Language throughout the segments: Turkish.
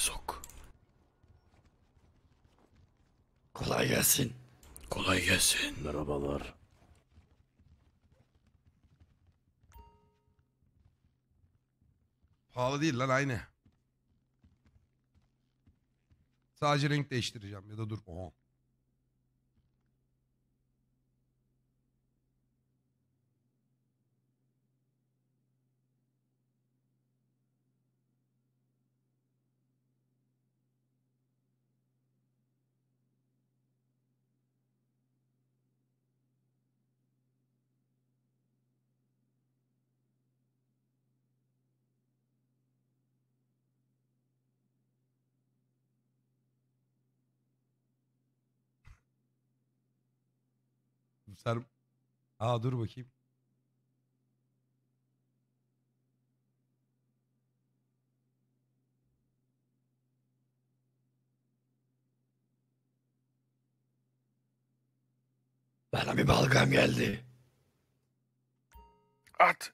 sok. Kolay gelsin. Kolay gelsin. Merhabalar. Pahalı değil lan aynı. Sadece renk değiştireceğim ya da dur. Oha. Ser... Aa dur bakayım. Bana bir balgam geldi. At.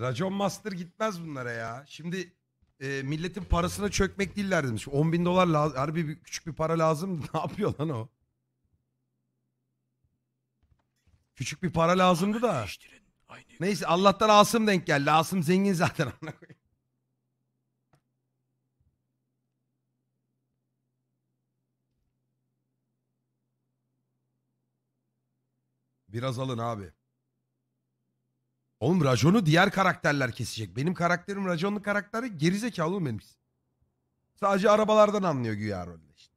Racon Master gitmez bunlara ya. Şimdi e, milletin parasına çökmek değil demiş. 10 bin dolar lazım. Harbi bir, küçük bir para lazım. Ne yapıyor lan o? Küçük bir para lazımdı da. Neyse Allah'tan Asım denk geldi. Asım zengin zaten. Biraz alın abi. Oğlum raconu diğer karakterler kesecek. Benim karakterim raconlu karakteri gerizekalı oğlum. Sadece arabalardan anlıyor güya rolde işte.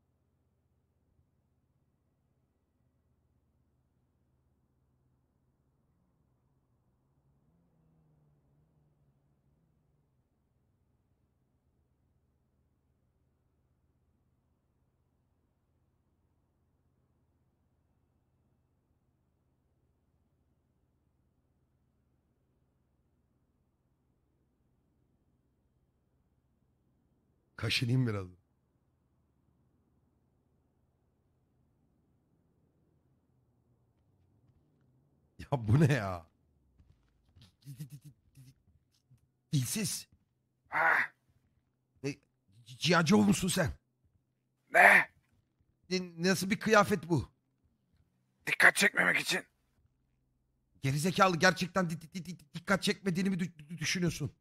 Kaşınayım biraz. Ya bu ne ya? Dilsiz. Ah, Cihacoğlu musun sen? ne? Ne- Nasıl bir kıyafet bu? Dikkat çekmemek için. Gerizekalı gerçekten di- di- di- di- dikkat çekmediğini mi dü- dü- düşünüyorsun?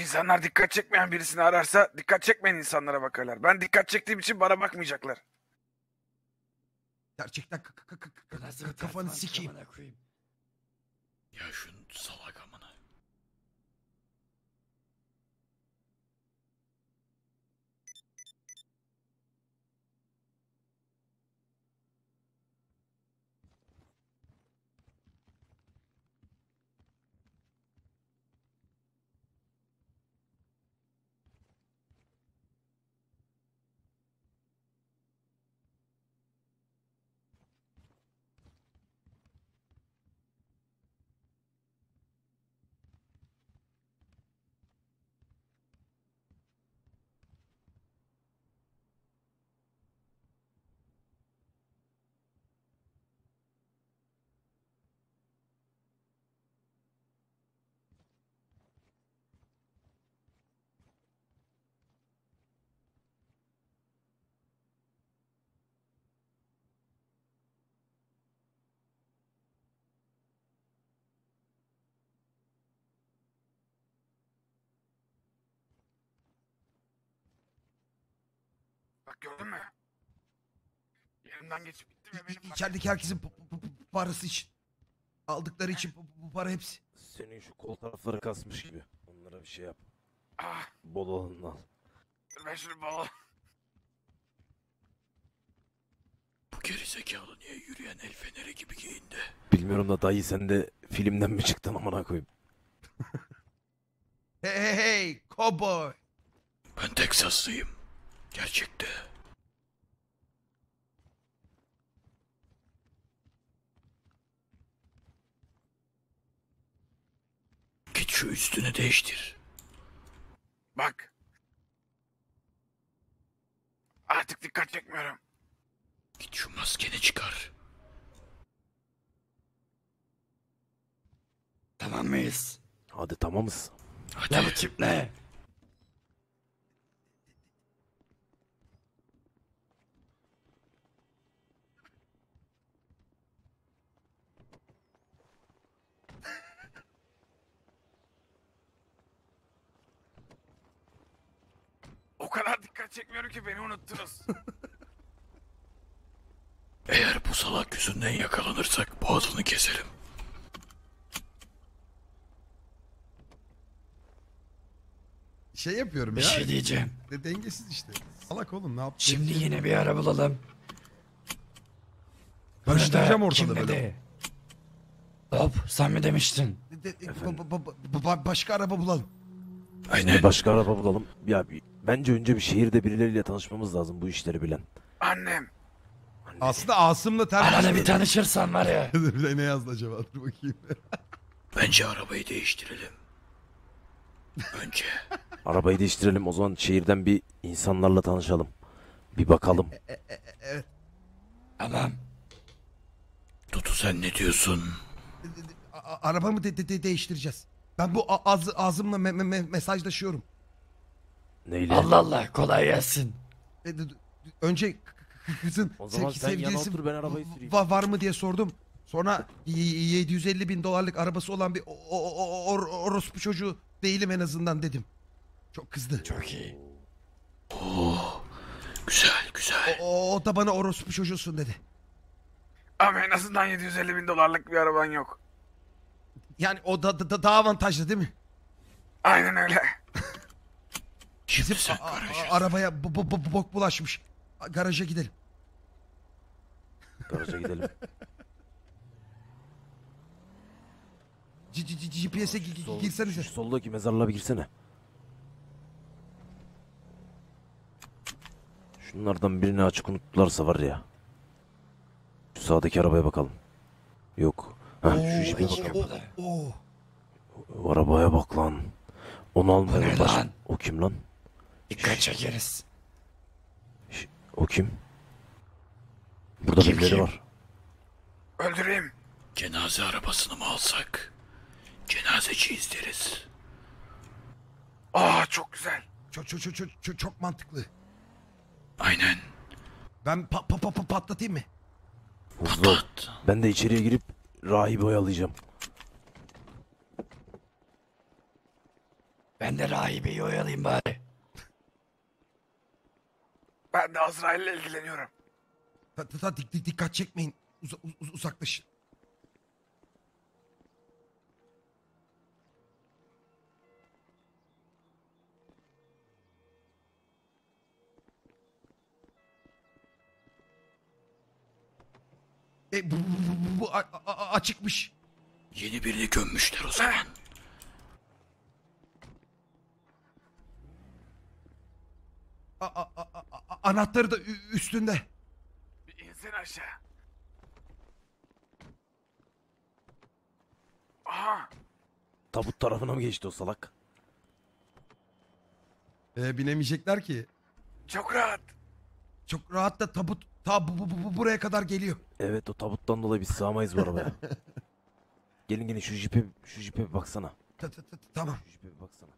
İnsanlar dikkat çekmeyen birisini ararsa dikkat çekmeyen insanlara bakarlar. Ben dikkat çektiğim için bana bakmayacaklar. Gerçekten k- k- k- k- Nasıl k- bir kafanı sikeyim. Ya şun Bak gördün mü? Yanımdan geçip gitti ve benim... İçerideki herkesin parası için. Aldıkları için bu, bu para hepsi. Senin şu kol tarafları kasmış gibi. Onlara bir şey yap. Ah, Bol olanını al. dur ben şunu bol. Bu gerizekalı niye yürüyen el feneri gibi giyindi? Bilmiyorum da dayı sen de filmden mi çıktın amına koyayım? Hey hey hey cowboy. Ben Teksaslıyım. Gerçekte. Git şu üstünü değiştir. Bak. Artık dikkat çekmiyorum. Git şu maskeni çıkar. Tamam mıyız? Hadi tamamız. Hadi. Ne bu tip ne? O kadar dikkat çekmiyorum ki beni unuttunuz. Eğer bu salak yüzünden yakalanırsak boğazını keserim. Şey yapıyorum Bir ya. şey diyeceğim. De, dengesiz işte. Salak oğlum ne yaptın? Şimdi yine bir ara bulalım. Karıştıracağım ortalığı kim böyle. dedi? Hop sen mi demiştin? De- de- ba- ba- ba- ba- başka araba bulalım. Aynen. Bir başka araba bulalım. Ya bir- bence önce bir şehirde birileriyle tanışmamız lazım bu işleri bilen. Annem. Aslında Asım'la ters Ananı bir tanışırsan var ya. Bir de ne yazdı acaba? Dur bakayım. Bence arabayı değiştirelim. Önce. Arabayı değiştirelim o zaman şehirden bir insanlarla tanışalım. Bir bakalım. Tamam. Tutu sen ne diyorsun? A- Arabamı de- de- de- değiştireceğiz. Ben bu a- ağzımla me- me- me- mesajlaşıyorum. Neyle? Allah Allah kolay gelsin. E, d- d- Önce k- k- kızın O zaman sev- sen yana sevgilisi otur, ben arabayı süreyim. va- var mı diye sordum. Sonra y- y- 750 bin dolarlık arabası olan bir o- o- o- or- orospu çocuğu değilim en azından dedim. Çok kızdı. Çok iyi. Güzel güzel. O, o da bana orospu çocuğusun dedi. Ama en azından 750 bin dolarlık bir araban yok. Yani o da, da- da- daha avantajlı değil mi? Aynen öyle. Şimdi sen A- a- arabaya bu- bu- bu- bok bulaşmış. A- Garaja gidelim. Garaja gidelim. G- G- G- GPS'e gi- gi- Sol- girsenize. Şu soldaki mezarlığa bir girsene. Şunlardan birini açık unuttularsa var ya. Şu sağdaki arabaya bakalım. Yok. Ha şu jipe kapılı. Oo. O arabaya bak lan. Onu almayalım. Baş... O kim lan? Dikkat çekeriz. O kim? Burada Kim, birileri kim? var. Öldüreyim. Cenaze arabasını mı alsak? Cenazeciyiz deriz. Aa çok güzel. Çok, çok, çok, çok, çok, çok mantıklı. Aynen. Ben pa, pa, pa- pa- patlatayım mı? Hızlı ol. Patlat. Ben de içeriye girip rahibi oyalayacağım. Ben de rahibeyi oyalayayım bari. Ben de Azrail'le ilgileniyorum. Ta, ta, dik- dikkat çekmeyin. Uza, uz- uzaklaşın. E, bu, bu, bu- bu a- a- açıkmış. Yeni birini gömmüşler o zaman. A- a- a- a- a- anahtarı da üstünde. Bir insin aşağı. Aha. Tabut tarafına mı geçti o salak? E, binemeyecekler ki. Çok rahat. Çok rahat da tabut ta bu, bu- bu- bu- buraya kadar geliyor. Evet o tabuttan dolayı biz sığamayız bu arabaya. gelin gelin şu jipe şu jipe bir baksana. Ta- ta- ta- tamam. Şu jipe bir baksana.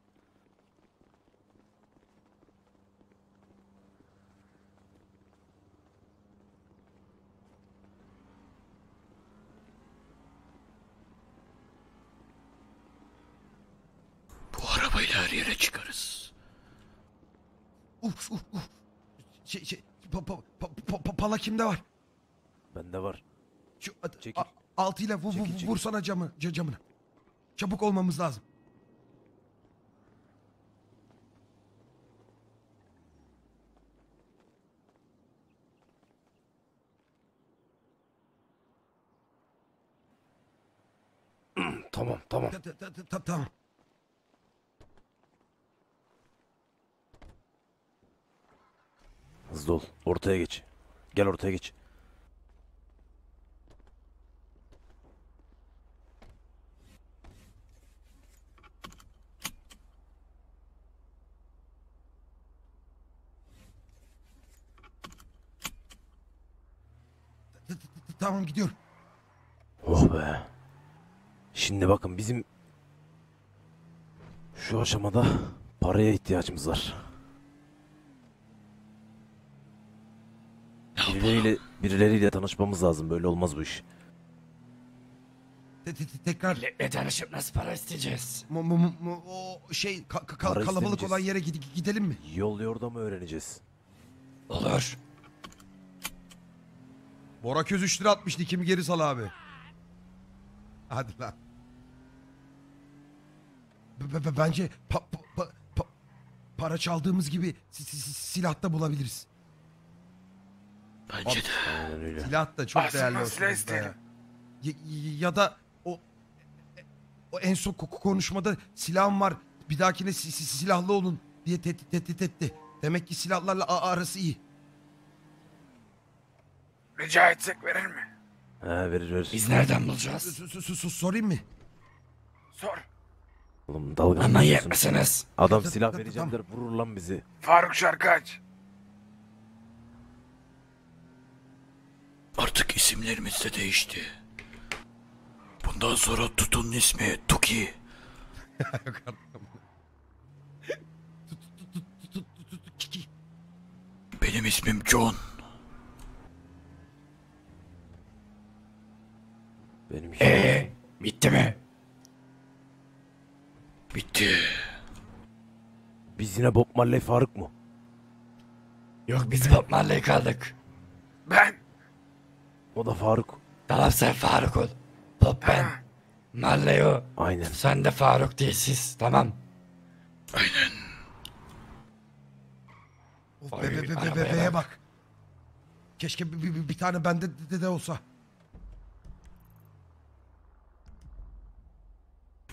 Bu arabayla her yere çıkarız. Uf uf uf. Şey, şey, pa, pa, pa, pa- pa- pala kimde var? Bende var. Şu a- Çekil. a- altıyla vu, vu- Çekil, çekil. vursana camı, ca- camını. Çabuk olmamız lazım. Tamam tamam. Ta- ta- ta- ta- ta- tamam. Hızlı ol. Ortaya geç. Gel ortaya geç. Tamam gidiyorum. Oh be. Şimdi bakın bizim şu aşamada paraya ihtiyacımız var. Birileriyle, birileriyle tanışmamız lazım. Böyle olmaz bu iş. Te- te- te- tekrar Milletle tanışıp nasıl para isteyeceğiz? mu- mu- mu- mu- o şey ka- ka- Para kalabalık istemeyeceğiz. olan yere gid- gidelim mi? Yol yordamı öğreneceğiz. Olur. Bora Köz 3 lira atmıştı. Kimi geri sal abi. Hadi lan. B- b- b- bence pa- pa- pa- pa- para çaldığımız gibi si- si- si- silah da bulabiliriz. Bence de. Aynen öyle. Silah da çok Aslında değerli. isteyelim. Ya. Ya, ya da o o en son ko- konuşmada silahım var. Bir dahakine si- si- silahlı olun diye tehdit, tehdit etti. Demek ki silahlarla a- arası iyi. Rica etsek verir mi? He verir verir. Biz nereden bulacağız? S- s- s- s- sorayım mı? Sor. Oğlum dalga mı Ama geçiyorsun? Adam Tamam, silah tamam, vereceğim der vurur lan bizi. Faruk şarkı Artık isimlerimiz de değişti. Bundan sonra Tutu'nun ismi Tuki. Benim ismim John. Benim Ee, bitti mi? Bitti. Biz yine Bob Marley Faruk mu? Yok biz Bob Marley kaldık. Ben. O da Faruk. Tamam sen Faruk ol. Bob ben. Marley o. Aynen. Sen de Faruk değilsiz. Tamam. Aynen. Of, Ay, be, be, be, be, arabaya bebeğe bak. bak. Keşke bir, bir, bir tane bende de, de, de olsa.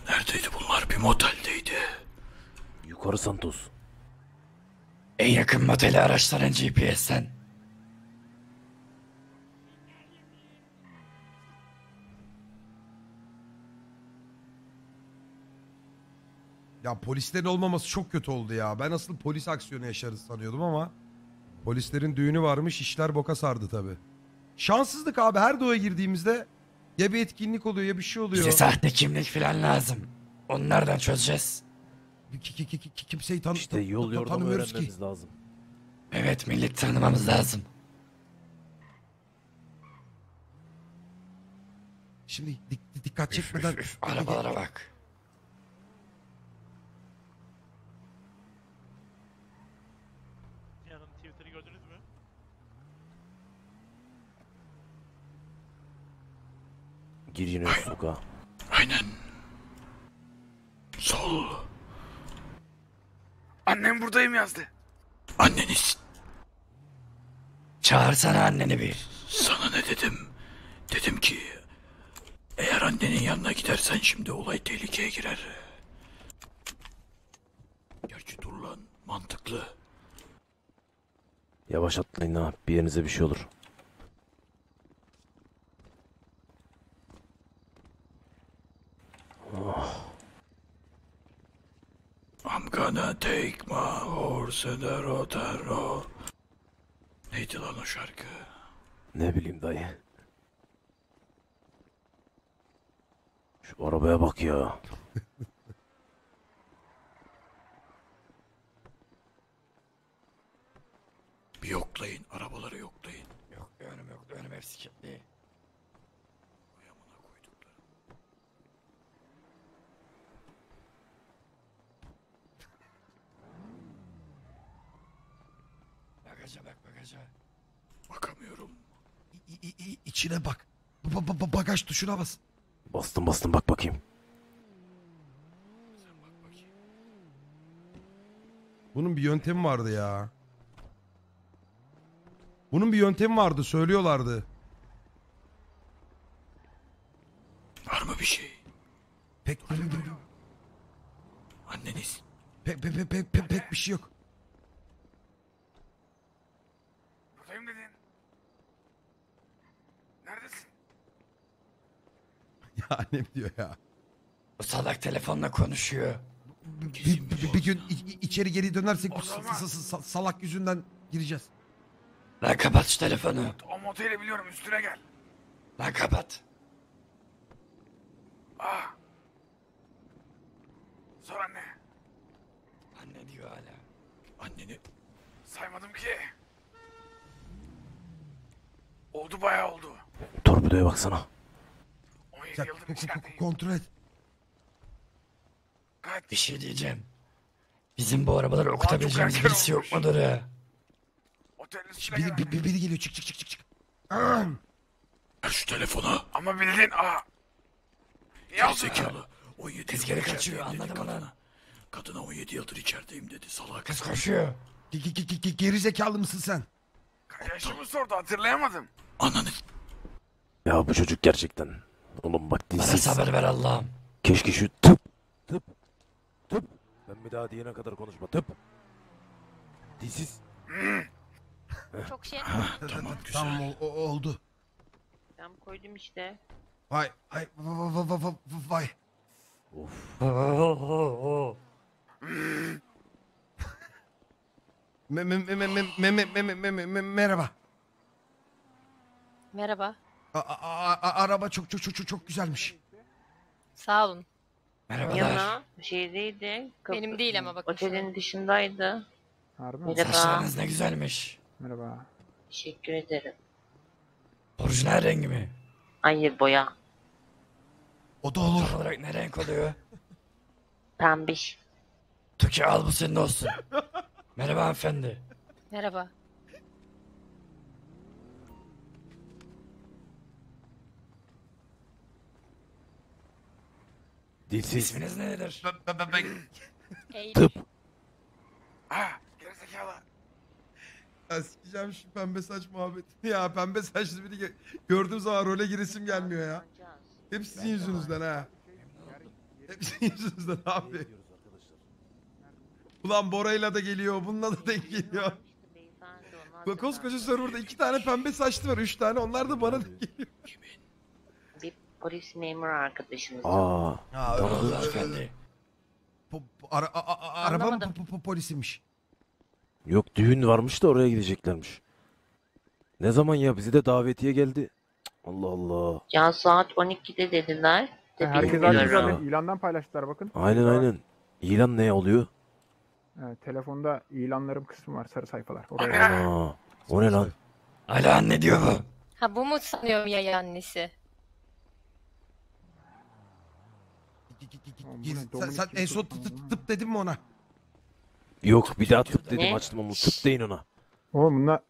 Neredeydi bunlar? Bir moteldeydi. Yukarı Santos. En yakın moteli araçların GPS'ten. Ya polislerin olmaması çok kötü oldu ya. Ben asıl polis aksiyonu yaşarız sanıyordum ama polislerin düğünü varmış işler boka sardı tabi. Şanssızlık abi her doğaya girdiğimizde ya bir etkinlik oluyor ya bir şey oluyor. Bize sahte kimlik falan lazım. Onu nereden çözeceğiz? Ki- ki- ki- ki- kimseyi tanı İşte yol yordamı tanımıyoruz ki. öğrenmemiz lazım. Evet millet tanımamız lazım. Şimdi dik- dikkat Üf, çekmeden üf, üf, arabalara bak. Gir yine sokağa. Aynen. Sol. Annem buradayım yazdı. Anneniz Çağırsana anneni bir. sana ne dedim? Dedim ki eğer annenin yanına gidersen şimdi olay tehlikeye girer. Gerçi dur lan mantıklı. Yavaş atlayın ha. Bir yerinize bir şey olur. I'm gonna take my horse and a rotaro. Neydi lan o şarkı? Ne bileyim dayı. Şu arabaya bak ya. Bir yoklayın, arabaları yoklayın. Yok önüm yok önüm hepsi kilitli. Bagaja bak bagaja. Bakamıyorum. İ- i- i- içine bak. Ba- ba- ba- bagaj tuşuna bas. Bastım bastım bak bakayım. Sen bak bakayım. Bunun bir yöntemi vardı ya. Bunun bir yöntemi vardı söylüyorlardı. Var mı bir şey? Pek Anneniz pek pek pek pek, pek, pek bir şey yok. Buradayım dedin. Neredesin? Ya annem diyor ya. Bu salak telefonla konuşuyor. Bir, bir- bir gün i- içeri geri dönersek bu O salak yüzünden gireceğiz. Lan kapat şu telefonu. O moteli biliyorum üstüne gel. Lan kapat. Ah. Sor anne. Anne diyor hala. Anneni Saymadım ki. Oldu bayağı oldu. Torpidoya baksana. 17 Sen yıldır ko- ko- ko- içerideyim. kontrol et. Bir şey diyeceğim. Bizim bu arabaları okutabileceğimiz birisi yok mudur ya? Otelin Şş, üstüne Biri, gel biri, anne. biri geliyor çık çık çık çık. çık. Ahem. ver şu telefonu. Ama bildin aa. Aldın? Zekalı. 17 Kız yıldır geri içerideyim kaçıyor, dedi anladın mı kadına. lan? Kadına 17 yıldır içerideyim dedi salak. Kız koşuyor. Ge- ge- ge- ge- Geri zekalı mısın sen? Yaşımı sordu hatırlayamadım. Ananı Ya bu çocuk gerçekten. Oğlum bak Bana dilsiz. sabır ver Allah'ım. Keşke şu tıp tıp tıp. Ben bir daha diyene kadar konuşma tıp. Dilsiz. Çok şey tamam güzel. Tamam o- o- oldu. ben koydum işte. Vay vay vay vay vay vay vay. Of. Me- me- me- me- me- me- me- me- me- me- me- Merhaba. Merhaba. A- a- a- araba çok çok çok çok çok güzelmiş. Sağ olun. Merhabalar. Yana şeydeydi. kapı- Benim değil ama bakın Otelin dışındaydı. Harbi mi? Merhaba. Saçlarınız ne güzelmiş. Merhaba. Teşekkür ederim. Orijinal rengi mi? Hayır boya. O da olur. Tam olarak ne renk oluyor? Pembiş. Tuki al bu senin olsun. Merhaba hanımefendi. Merhaba. Dilsiz. İsminiz nedir? Ben, ben, ben, ben- Eylül. Tıp. Ah gerizekalı. Ya sikeceğim şu pembe saç muhabbetini ya. Pembe saçlı biri ge- gördüğüm zaman role giresim gelmiyor ya. Hep sizin yüzünüzden ha. Hep sizin yüzünüzden abi. Ulan Bora'yla da geliyor, bununla da denk geliyor. Koskoca serverda iki tane pembe saçlı var, üç tane. Onlar da bana denk geliyor. Polis memuru arkadaşımız. Aa. Ha, po- po- ara, a- a- a- araba mı Anlamadım. po- po- polisiymiş? Yok düğün varmış da oraya gideceklermiş. Ne zaman ya bize de davetiye geldi. Cık, Allah Allah. Can saat 12'de dediler. De Herkes bilmiyorum. artık zaten ilandan paylaştılar bakın. Aynen aynen. İlan ne oluyor? Evet, telefonda ilanlarım kısmı var sarı sayfalar. Oraya Aa. O ne lan? Hala anne diyor bu. Ha bu mu sanıyorum yaya annesi? Oğlum bu Gir- Sen, sen en son tıp, tanıdım tıp, tıp dedin mi ona? Yok bir daha tıp dedim Ne? açtım ama tıp deyin ona. Oğlum bunlar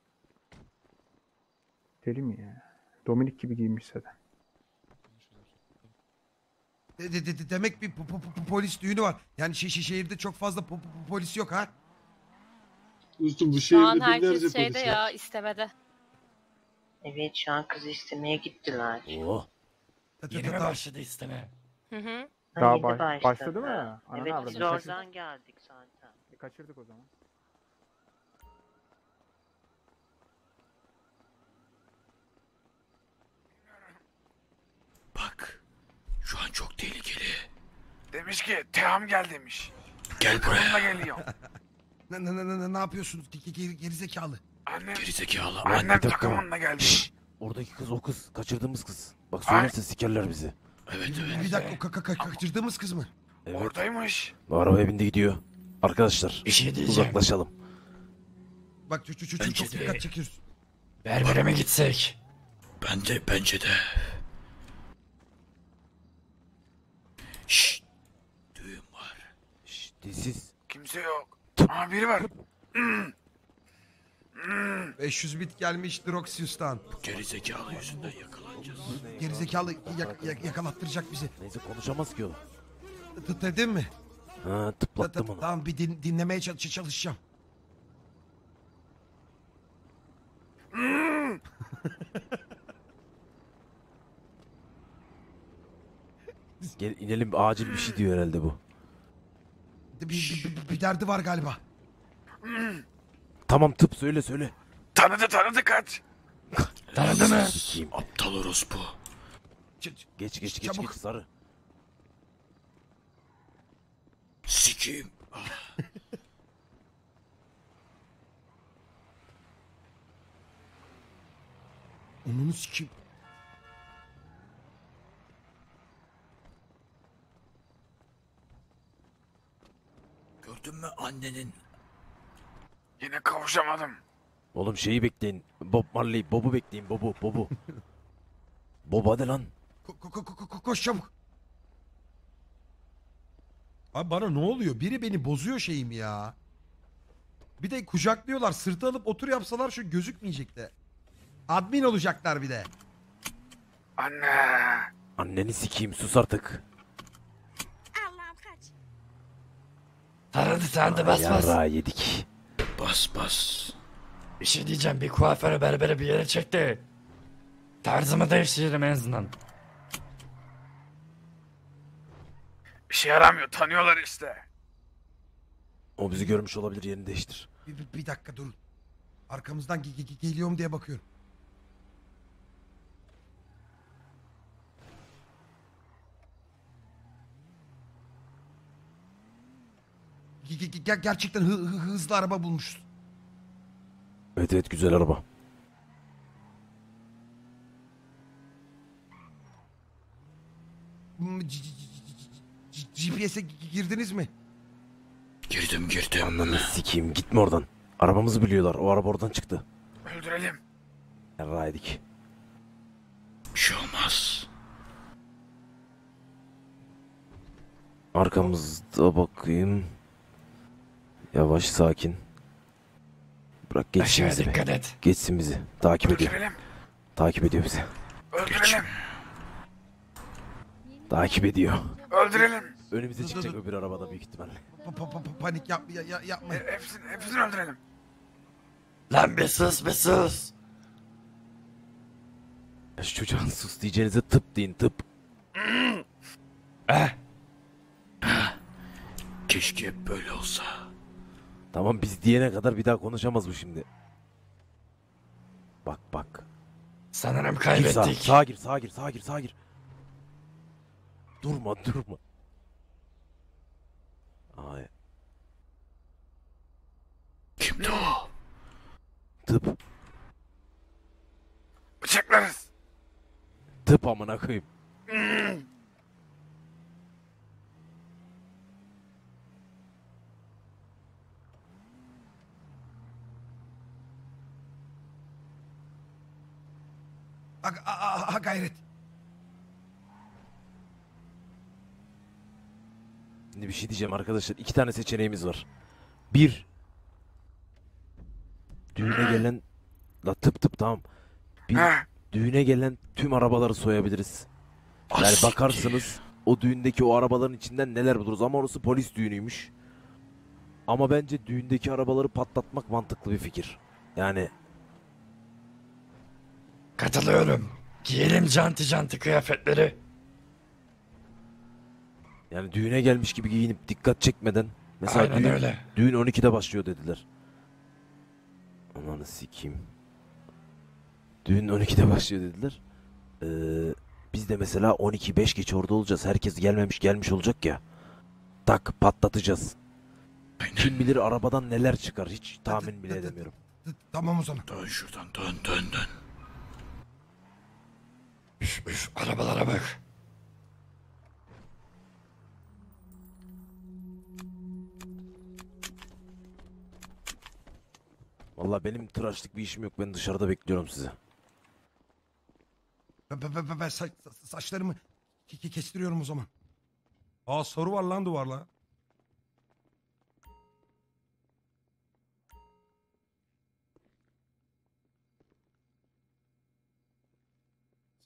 deli mi ya? Dominik gibi giymiş zaten. De, de- de- de- demek bir po- po- po- polis düğünü var. Yani şe- şe- şehirde çok fazla po- po- polis yok ha? Dostum bu Şu an şehirde binlerce herkes polis şeyde var. ya istemede. Evet şu an kız istemeye gittiler. Oh. Ta- ta- Yeni ta- mi ta- başladı isteme? Hı hı. Ha, Daha yeni baş- başladı. başladı mı? Ananı Evet avradım, biz şaşırdım. oradan geldik zaten. E, kaçırdık o zaman. Bak. Şu an çok tehlikeli. Demiş ki Teham gel demiş. Gel Bununla buraya. geliyor. Ne, ne, ne, ne, ne yapıyorsunuz? Ge- ge- Geri, zekalı. Annem, Gerizekalı. annem dakika. takımınla geldi. Şşş. Oradaki kız o kız. Kaçırdığımız kız. Bak söylerse sikerler bizi. Evet Bir, evet. bir dakika, ka- ka- ka- kaçırdığımız kız mı? Evet. Oradaymış. Bu arabaya bindi gidiyor. Arkadaşlar Bir şey diyeceğim. uzaklaşalım. Bak çocuk Bence çok de- dikkat çekiyoruz. Berbere mi gitsek? Ben de bence de. Şşt. Düğün var. Dilsiz. Kimse yok. Aa biri var. 500 bit gelmiş Droxius'tan. Gerizekalı yüzünden yakalanacağız. Gerizekalı yak, yak, yakalattıracak bizi. Neyse konuşamaz ki o. Tut dedim mi? Ha Ta- ta- tıplattım onu. Tamam bir din- dinlemeye çalış- çalışacağım. Gel inelim acil bir şey diyor herhalde bu. Bir, bir, bir- bir derdi var galiba. Tamam tıp söyle söyle. Tanıdı tanıdı kaç. Tanıdı mı? Sikiyim. Aptal orospu. Geç geç geç geç, geç sarı. Sikiyim. Onu ah. sikiyim. Gördün mü annenin? Yine kavuşamadım. Oğlum şeyi bekleyin. Bob Marley. Bob'u bekleyin. Bob'u. Bob'u. Bob hadi lan. Ko- ko- ko- ko- ko- koş çabuk. Abi bana ne oluyor? Biri beni bozuyor şeyim ya. Bir de kucaklıyorlar. Sırtı alıp otur yapsalar şu gözükmeyecek de. Admin olacaklar bir de. Anne. Anneni sikeyim sus artık. Hadi sen de bas bas. Yarra yedik. Bas bas. Bir şey diyeceğim bir kuaföre berbere bir yere çek de. Tarzımı değiştiririm en azından. İşe yaramıyor tanıyorlar işte. O bizi görmüş olabilir yerini değiştir. Bir, bir- bir dakika durun. Arkamızdan ge- ge- geliyorum diye bakıyorum. Ge- ge- ge- gerçekten hı- hı- hızlı araba bulmuşuz. Evet evet güzel araba. Hmm, GPS'e gi- girdiniz mi? Girdim girdim. Ananı sikeyim gitme oradan. Arabamızı biliyorlar. O araba oradan çıktı. Öldürelim. Yarra yedik. Bir şey olmaz. Arkamızda bakayım. Yavaş sakin. Bırak geçsin bizi. be. dikkat et. Geçsin bizi. Takip ediyor. Öldürelim. Takip ediyor bizi. Öldürelim. Takip ediyor. Öldürelim. Önümüze çıkacak öbür arabada büyük ihtimalle. Pa- pa- pa- pa- panik yap, ya- ya- yapma. E, hepsini, hepsini öldürelim. Lan bir sus bir sus. Ya Şu çocuğun sus diyeceğinize tıp deyin tıp. Eh. Keşke hep böyle olsa. Tamam biz diyene kadar bir daha konuşamaz bu şimdi. Bak bak. Sanırım Gir sağa, kaybettik. sağa gir sağa gir sağa gir sağa gir. Durma durma. Ay Kimdi o? tıp Bıçaklarız. tıp amına koyayım. Ha, gayret. Şimdi bir şey diyeceğim arkadaşlar. İki tane seçeneğimiz var. Bir. Düğüne gelen... La tıp tıp tamam. Bir, düğüne gelen tüm arabaları soyabiliriz. Yani Asiktir. bakarsınız o düğündeki o arabaların içinden neler buluruz. Ama orası polis düğünüymüş. Ama bence düğündeki arabaları patlatmak mantıklı bir fikir. Yani Katılıyorum. Giyelim canti canti kıyafetleri. yani düğüne gelmiş gibi giyinip dikkat çekmeden. Mesela Aynen düğün, öyle. düğün 12'de başlıyor dediler. Ananı sikeyim. Düğün 12'de başlıyor dediler. Ee, biz de mesela 12 5 geç orada olacağız. Herkes gelmemiş gelmiş olacak ya. Tak patlatacağız. Aynen. Kim bilir arabadan neler çıkar hiç tahmin bile edemiyorum. Tamam o zaman. Dön şuradan dön dön dön. Üf üf arabalara bak. Vallahi benim tıraşlık bir işim yok. Ben dışarıda bekliyorum sizi. Ben, ben, ben, ben sa- sa- saçlarımı ke- ke- kestiriyorum o zaman. Aa soru var lan duvarla.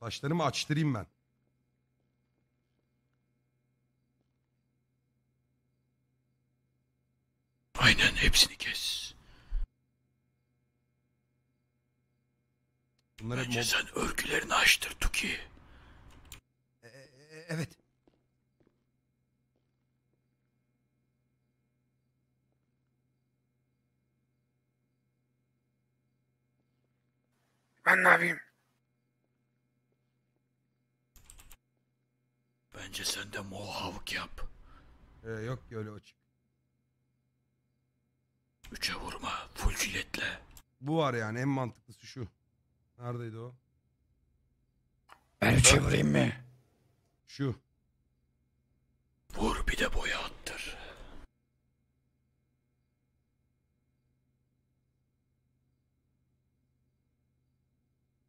Saçlarımı açtırayım ben. Aynen hepsini kes. Bunlar hep Bence sen örgülerini açtır Tuki. E- e- evet. Ben ne yapayım? Bence sen de Mohawk yap. Ee, yok ki öyle açık. Üçe vurma. Full jiletle. Bu var yani en mantıklısı şu. Neredeydi o? Ben üçe vurayım mı? Şu. Vur bir de boya attır.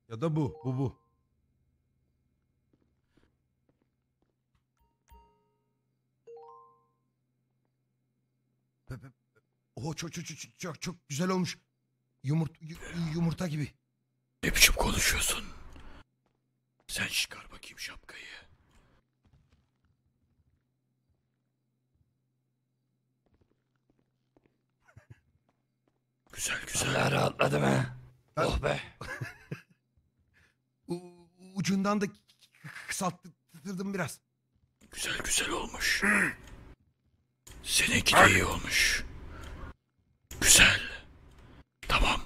Ya da bu. Bu bu. O çok çok çok çok çok güzel olmuş. Yumurt yu- yumurta gibi. Ne biçim konuşuyorsun? Sen çıkar bakayım şapkayı. Güzel güzel. Allah rahatladım ha. Ben- Oh be. U- ucundan da kısalttırdım biraz. Güzel güzel olmuş. Seninki de iyi olmuş. Güzel. Tamam.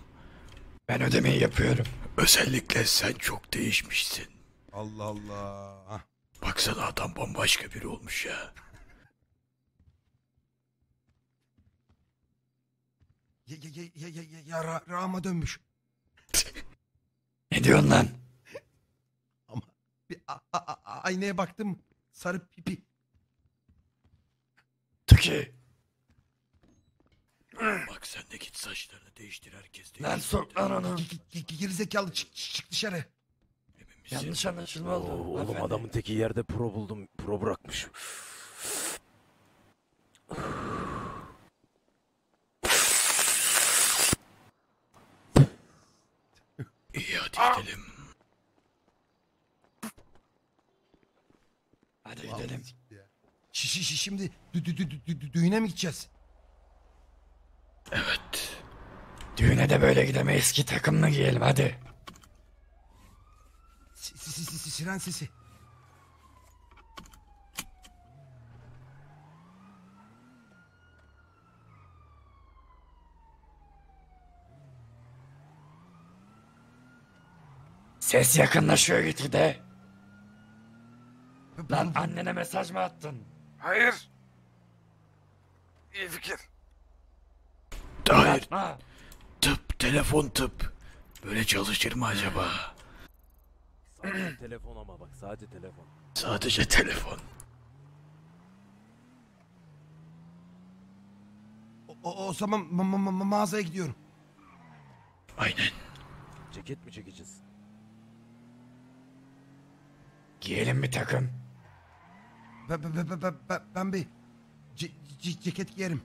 Ben ödemeyi yapıyorum. Özellikle sen çok değişmişsin. Allah Allah. Hah. Baksana adam bambaşka biri olmuş ya. Ya, ya, ya, ya, ya, ya, Ra- Rahma dönmüş. Ne diyorsun lan? Ama bir a- a- a- aynaya baktım. Sarı pipi. Tuki. Bak sen de git saçlarını değiştir herkes Lan değiştir. sok lan onu. Ge- ge- ge- Gerizekalı çık, çık dışarı. Emin misin? Yanlış anlaşılma Oo, oldu. oğlum hanımefendi. adamın teki yerde pro buldum. Pro bırakmış. İyi hadi gidelim. Hadi gidelim. Şi- şi- şi- Şimdi dü- dü- dü- dü- dü- düğüne mi gideceğiz? Evet. Düğüne de böyle gidemeyiz ki takımlı giyelim hadi. Si- si- si- si- si- Siren sesi. Ses yakınlaşıyor gitgide. Lan annene mesaj mı attın? Hayır. İyi fikir. Hayır. Tıp, telefon tıp. Böyle çalışır mı acaba? Sadece telefon ama bak sadece telefon. Sadece telefon. O, o- o zaman ma- ma- ma- mağazaya gidiyorum. Aynen. Ceket mi çekeceğiz? Giyelim bir takım. Ben, ben, ben, ben, ben, ben bir ce- ce- ceket giyerim.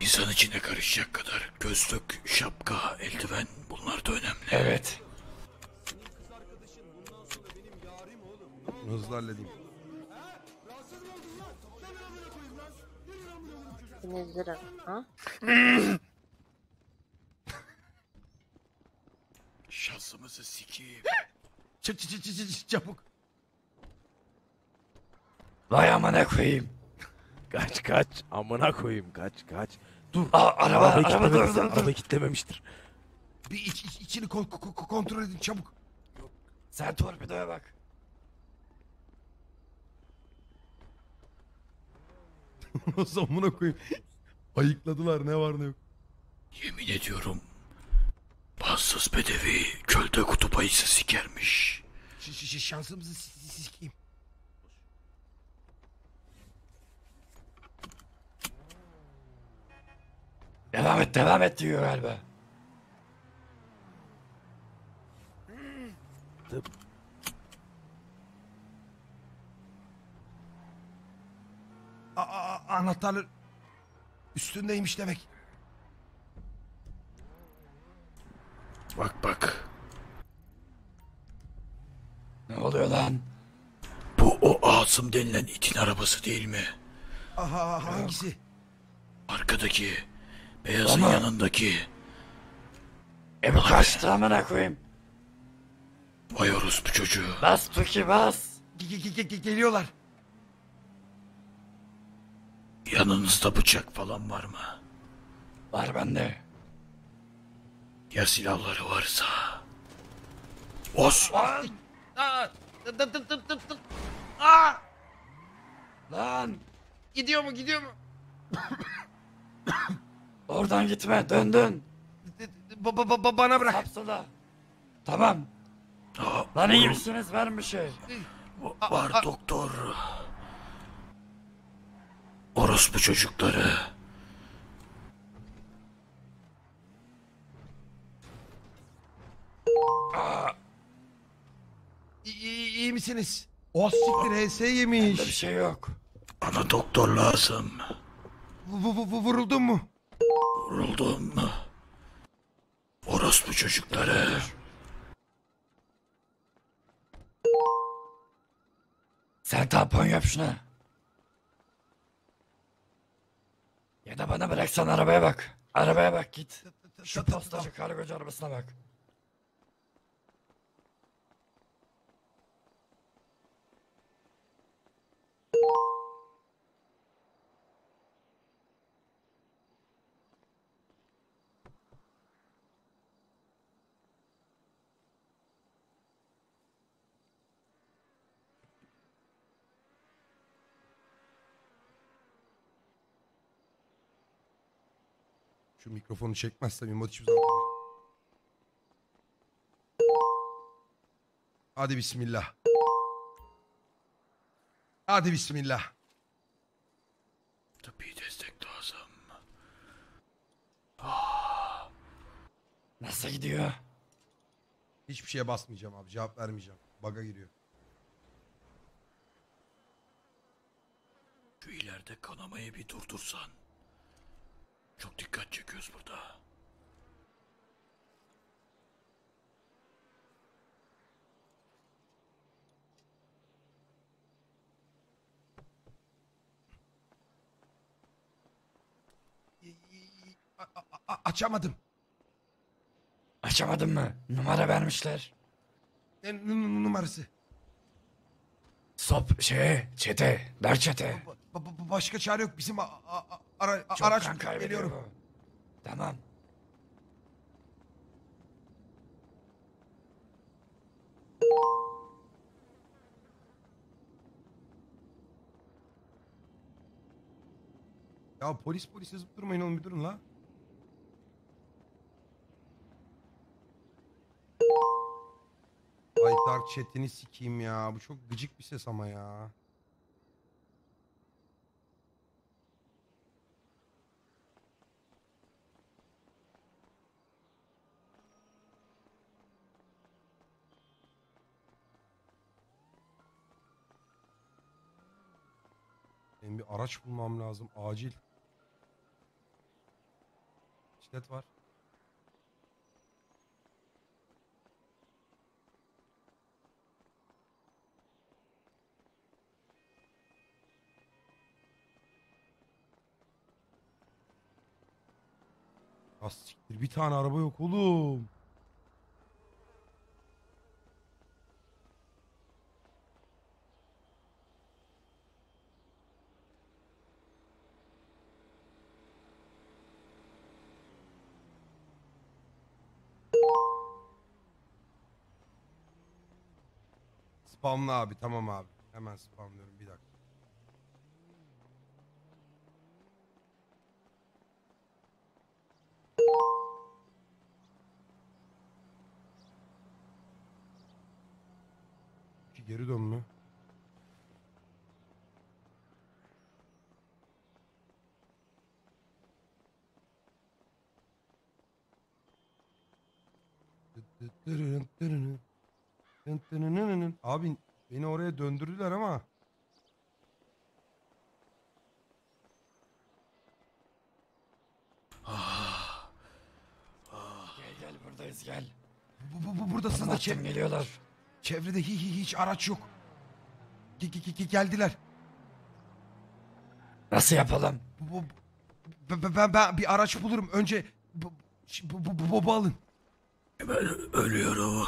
İnsan içine karışacak kadar gözlük, şapka, eldiven bunlar da önemli. Evet. Hızlı halledeyim. Deniz lira. Ha? Şansımızı sikeyim. Ç- ç- ç- ç- ç- çabuk. Vay amına koyayım. Kaç kaç. Amına koyayım kaç kaç. Dur. Aa, araba, Arabayı araba dur dur dur. Arabayı kilitlememiştir. Bir iç, iç- içini kon- kon- kon- kontrol edin çabuk. Sen torpidoya bak. o zamana koyayım. Ayıkladılar ne var ne yok. Yemin ediyorum. Bahtsız bedevi çölde kutup ayısı sikermiş. Ş- şansımızı si- si- sikeyim. Devam et devam et diyor galiba. A- a- anahtarlar üstündeymiş demek. Bak bak. Ne oluyor lan? Bu o Asım denilen itin arabası değil mi? Aha hangisi? Arkadaki. Beyazın Ama- yanındaki. E bu kaçtı amına koyayım. Vay orospu çocuğu. Bas Tuki bas. Ge- ge- ge- ge- geliyorlar. Yanınızda bıçak falan var mı? Var bende. Ya silahları varsa? Os! Lan. Gidiyor mu gidiyor mu? Oradan gitme dön dön. Ba- ba- ba- bana bırak. Sapsala. Tamam. Lan iyi misiniz var mı şey? va- Var doktor. Orospu çocukları. İyi, iyi, iyi misiniz? O siktir HS yemiş. bir şey yok. Bana doktor lazım. Vu- vu- vu- vuruldun mu? Vuruldum. Orospu çocukları. Sen tampon yap şuna. Ya da bana bıraksan arabaya bak. Arabaya bak git. Şu postacı kargocu arabasına bak. Şu mikrofonu çekmezsem imot hiçbir zaman. Hadi bismillah. Hadi bismillah. Tıbbi destek lazım. Nasıl gidiyor? Hiçbir şeye basmayacağım abi. Cevap vermeyeceğim. Baga giriyor. Şu ileride kanamayı bir durdursan. Çok dikkat çekiyoruz burada. A- a- a- açamadım. Açamadın mı? Numara vermişler. Ne n- n- numarası? Sop şey çete. Ver çete. Ba- ba- ba- başka çare yok. Bizim a- a- a- ara- a- Çok araç kan kaybediyor geliyorum. bu. Tamam. Ya polis polis yazıp durmayın oğlum bir durun la. Ay Dark chat'ini sikeyim ya. Bu çok gıcık bir ses ama ya. Benim bir araç bulmam lazım acil. Bisiklet var. Ya siktir bir tane araba yok oğlum. Spamla abi tamam abi. Hemen spamlıyorum bir dakika. Ki geri dönme. Abi beni oraya döndürdüler ama Gel gel buradayız gel. bu, bu, bu buradasınız da Anlattım çev- geliyorlar. çevrede hi, hi- hiç araç yok. Ge- ge- ge- geldiler. Nasıl yapalım? Bu, bu, ben, ben- ben, ben bir araç bulurum. Önce bu, bu, bu, bu bobu alın. Ben ölüyorum.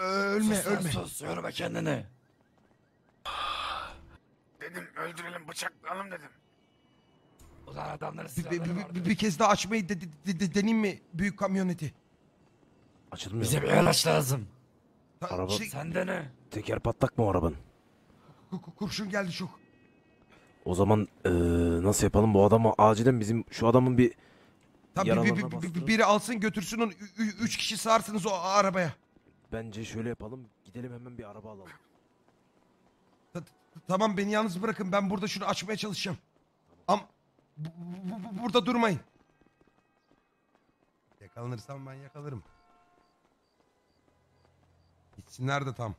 Ölme sus ölme. sus yorma kendini. Dedim öldürelim bıçaklayalım dedim. Ulan adamların Bir, bir, silahları bir- vardı. bir- bir kez daha açmayı de, de- de- de- deneyeyim mi büyük kamyoneti? Açılmıyor. Bize bir araç lazım. Ta- Araba- şey, Sen de ne? Teker patlak mı o arabanın? ku- ku- kurşun geldi çok. O zaman eee, nasıl yapalım bu adamı acilen bizim şu adamın bir Tabii bir, bir- Yaralarına bir- bir- bastırın. biri alsın götürsün onu. Ü- ü- üç kişi sığarsınız o arabaya. Bence şöyle yapalım gidelim hemen bir araba alalım. Ta- ta- Tamam beni yalnız bırakın ben burada şunu açmaya çalışacağım. Am bu- bu- bu- burada durmayın. Yakalanırsam ben yakalarım. Gitsinler de tam.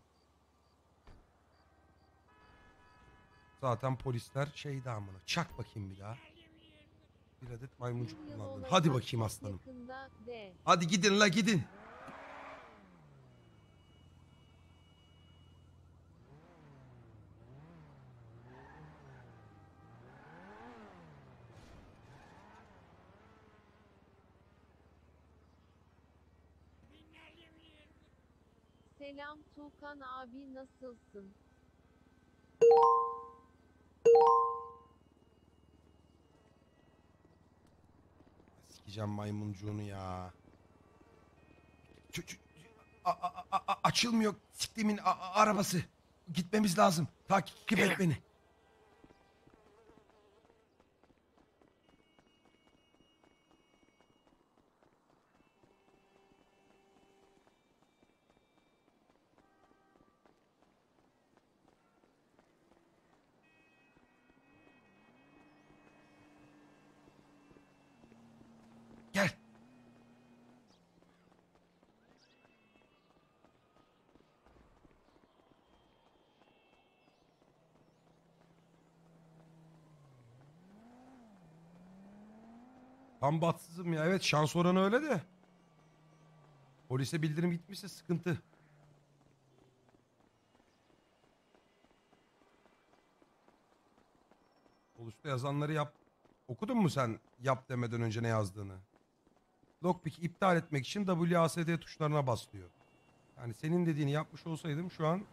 Zaten polisler şeydi amına. Çak bakayım bir daha. Bir adet maymuncuk kullandın. Hadi bakayım aslanım. Hadi gidin la gidin. Selam Tuğkan abi nasılsın? Sikeceğim maymuncuğunu ya. Ç- açılmıyor siktimin arabası. Gitmemiz lazım. Takip et beni. Gel. Tam bahtsızım ya. Evet şans oranı öyle de. Polise bildirim gitmişse sıkıntı. Oluşta yazanları yap. Okudun mu sen yap demeden önce ne yazdığını? Lockpick iptal etmek için WASD tuşlarına bas. Yani senin dediğini yapmış olsaydım şu an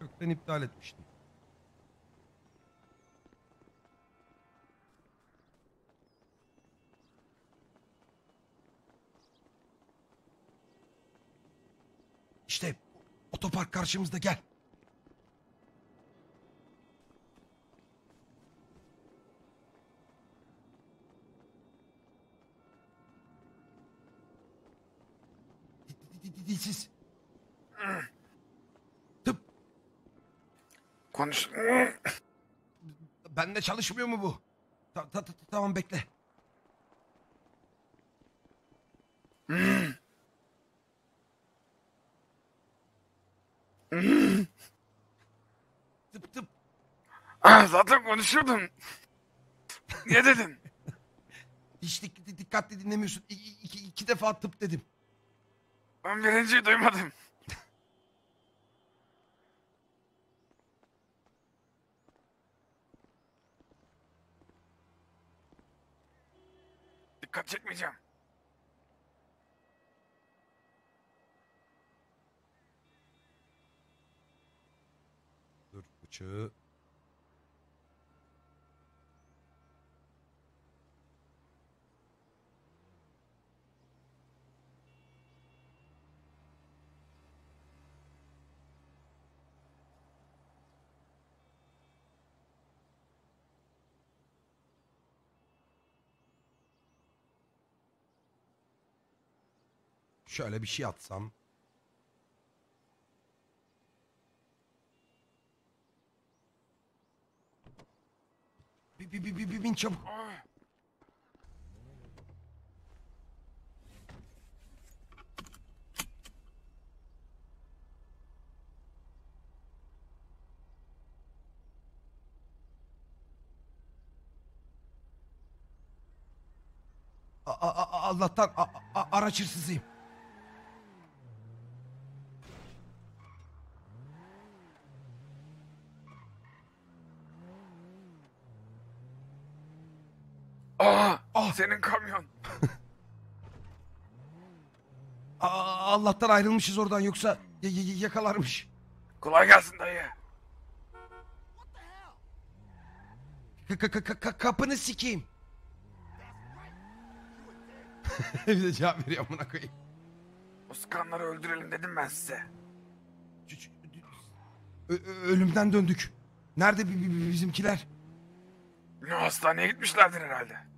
kökten iptal etmiştim. İşte otopark karşımızda gel. Di- di- di- Dilsiz. Tıp. Konuş. Bende çalışmıyor mu bu? Ta- ta- ta- tamam bekle. Tıp tıp. Ah, zaten konuşuyordun. ne dedin? Hiç dik- dik- dikkatli dinlemiyorsun. İ- i- iki, iki defa tıp dedim. Ben birinciyi duymadım. Dikkat çekmeyeceğim. Dur bıçağı. Şöyle bir şey atsam. Bir, bir, bir, bir bin çabuk. Ah, Allah'tan a- araç hırsızıyım. ah, Ah! Senin kamyon. A- Allah'tan ayrılmışız oradan yoksa y- y- yakalarmış. Kolay gelsin dayı. Ka- ka- ka- ka- kapını sikeyim. bir de cevap veriyor amına koyayım. O sıkanları öldürelim dedim ben size. Ç- ç- Ö- ö- ölümden döndük. Nerede bi- bi- bi- bizimkiler? Ne hastaneye gitmişlerdir herhalde.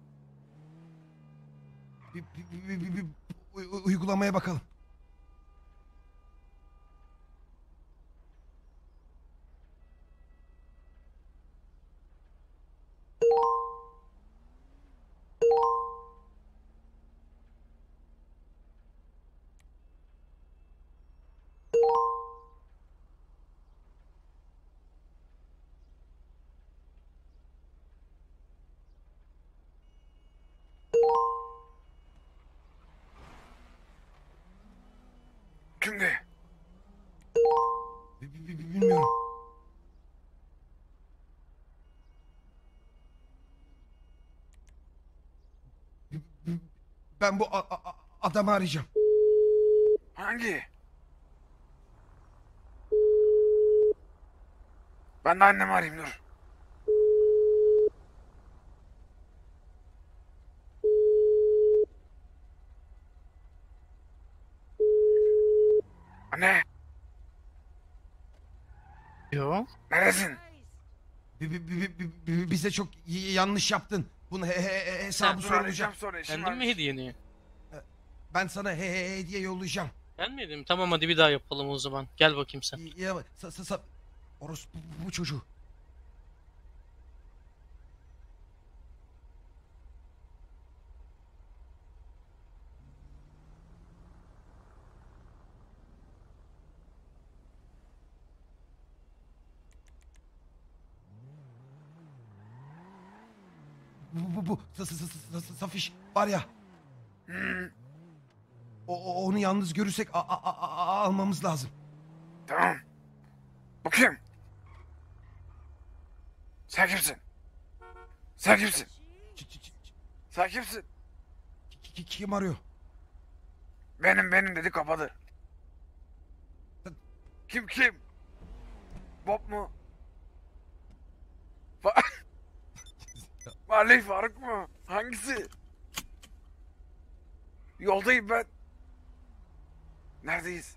Bir, bir- bir- bir- bir uygulamaya bakalım. Bi- bi- Bilmiyorum. Bi- bi- Ben bu adamı arayacağım. Hangi? Ben de annemi arayayım dur. Anne, Yo. neresin? Bi- bi- bi- bi- bi- Bize çok y- yanlış yaptın. Bunu he- he- he- hesabı Dur arayacağım sorulacak. sonra işim Kendin mi hediyeni? Ben sana he he he diye yollayacağım. Gelmedim. Tamam hadi bir daha yapalım o zaman. Gel bakayım sen. Y- Ya, sa, sa, sa, orospu bu, bu çocuğu. Bu bu bu sa, sa, sa, sa, sa- Safiş var ya. O, o- onu yalnız görürsek a- a- a- a- almamız lazım. tamam. Bu kim? Sen kimsin? Sen kimsin? Ç- ç- ç- Sen kimsin? ki- ki- Kim arıyor? Benim benim dedi kapadı. Kim kim? Bob mu? Fa Marley Faruk mu? Hangisi? Yoldayım ben. Neredeyiz?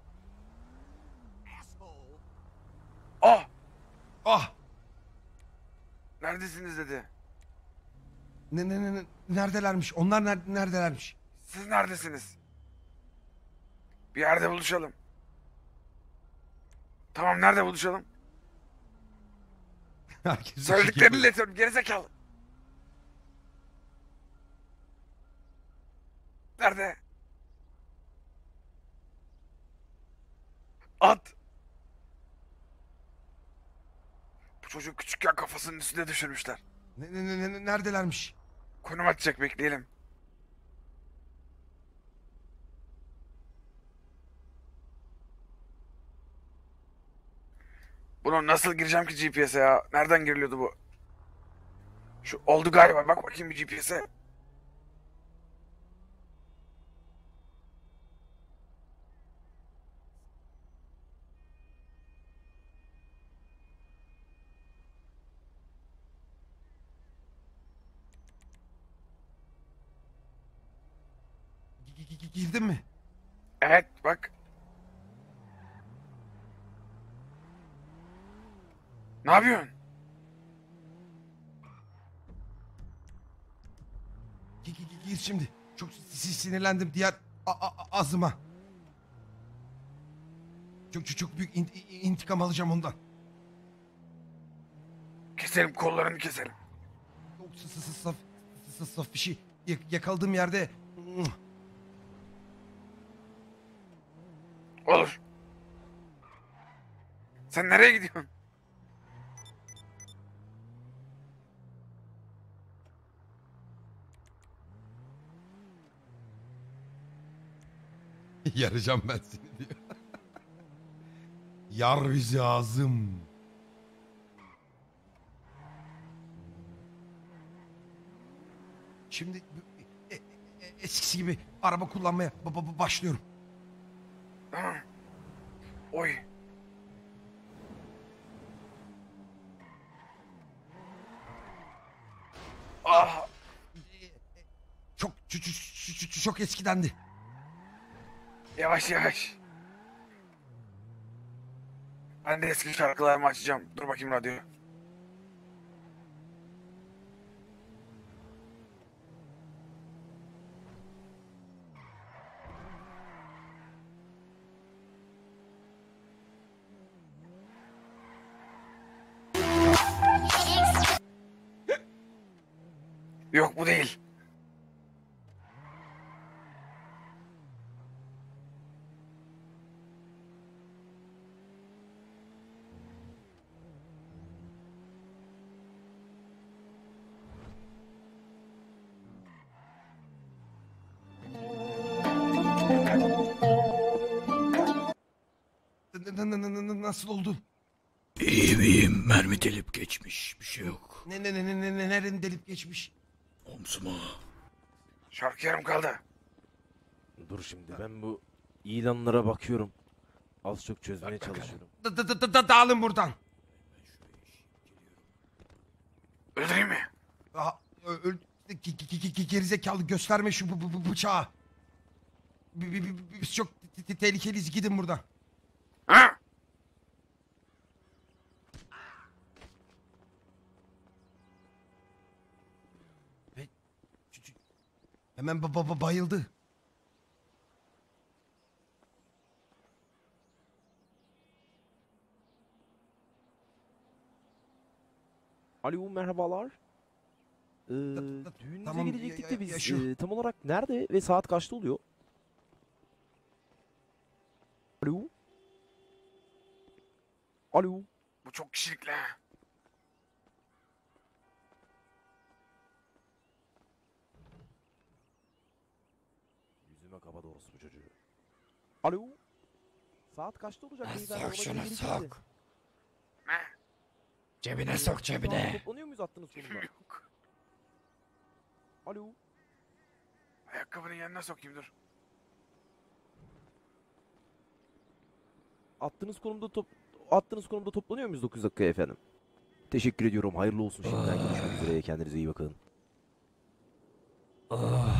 Ah! Ah! Neredesiniz dedi. Ne, ne, ne, ne- neredelermiş? Onlar ner- neredelermiş? Siz neredesiniz? Bir yerde buluşalım. Tamam nerede buluşalım? Herkes Söylediklerini iletiyorum gerizekalı. Nerede? At. Bu çocuk küçükken kafasının üstüne düşürmüşler. Ne, ne, ne, ne- neredelermiş? Konum atacak bekleyelim. Bunu nasıl gireceğim ki GPS'e ya? Nereden giriliyordu bu? Şu oldu galiba. Bak bakayım bir GPS'e. Gi- gi- gi- Girdin mi? Evet bak. Ne yapıyorsun? Gi- gi- gi- Gir şimdi. Çok si- sinirlendim diğer azıma. Çok çok, çok büyük in- in- intikam alacağım ondan. Keselim kollarını keselim. Sı- saf, sı- sı- saf bir şey. Yak- Yakaladığım yerde Olur. Sen nereye gidiyorsun? Yaracağım ben seni diyor. Yar bizi ağzım. Şimdi e- e- eskisi gibi araba kullanmaya ba- ba- başlıyorum. Oy. Ah. Çok çok, çok, çok- çok eskidendi. Yavaş yavaş. Ben de eski şarkılarımı açacağım. Dur bakayım radyoyu. Nasıl oldun? İyiyim iyiyim. Mermi delip geçmiş. Bir şey yok. Ne ne ne ne ne ne nereden delip geçmiş? Omzuma. Şarkı yarım kaldı. Dur şimdi ben bu ilanlara bakıyorum. Az çok çözmeye Bak bakalım. çalışıyorum. Da, da, da, da, da, dağılın buradan. Öldüreyim mi? Aha, ö- öl, ki- ki- ki- ki- gerizekalı gösterme şu bu, bu, bu bıçağı. Bi- bi- bi- Biz çok te- te- tehlikeliyiz gidin buradan. Ha? Hemen ba- ba- ba- bayıldı. Alo merhabalar. Ee, düğününüze tamam, gelecektik ya- de biz ya ee, tam olarak nerede ve saat kaçta oluyor? Alo? Alo? Bu çok kişilikli ha. Yüzüme kaba doğrusu bu çocuğu. Alo? Saat kaçta olacak? Lan sok şunu sok. Ne? Cebine sok Şu cebine. Toplanıyor muyuz attığınız konumda? Yok. Alo? Ayakkabının yanına sokayım dur. Attığınız konumda top attığınız konumda toplanıyor muyuz 9 dakikaya efendim? Teşekkür ediyorum. Hayırlı olsun şimdiden görüşmek üzere. Kendinize iyi bakın. Oh.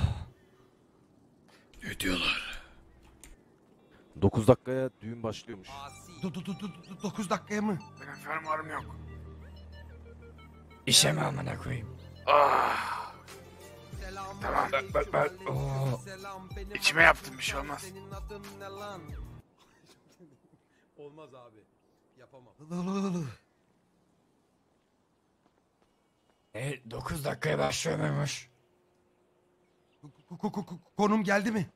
Ne diyorlar? 9 dakikaya düğün başlıyormuş. Du, du, du, du- dokuz dakikaya mı? Benim fermuarım yok. İşe mi amına koyayım? Ah. Tamam. Bak bak bak. Oo. İçime yaptım bir şey olmaz. Olmaz abi. Yapamam. E 9 dakikaya başlıyor muymuş? Konum geldi mi?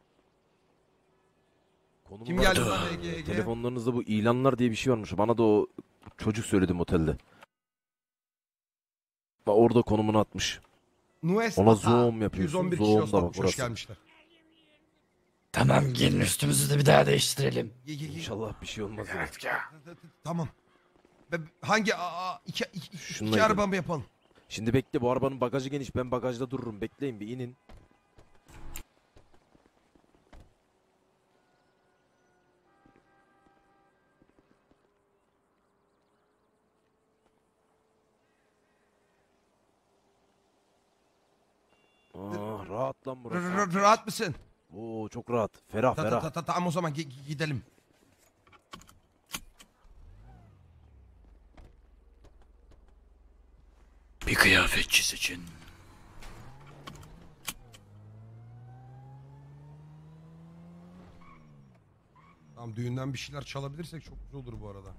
Konum Kim geldi lan Ege, Ege? Telefonlarınızda bu ilanlar diye bir şey varmış. Bana da o çocuk söyledi otelde. Bak orada konumunu atmış. Nues Ona zoom yapıyorsun. 111 kişi Zoom da dostlar, bak hoş orası. gelmişler. Tamam gelin üstümüzü de bir daha değiştirelim. Ye- ye- ye- İnşallah bir şey olmaz ya. Tamam. Ben- Hangi aa, iki, iki, iki, Şununla iki gidelim. araba mı yapalım? Şimdi bekle bu arabanın bagajı geniş. Ben bagajda dururum. Bekleyin bir inin. Ah, rahat lan R- burası. r- rahat mısın? Oo çok rahat. Ferah Ta- ta- ferah. ta- ta- Tamam o zaman gi- gi- gidelim. Bir kıyafetçi seçin. Tamam düğünden bir şeyler çalabilirsek çok güzel olur bu arada.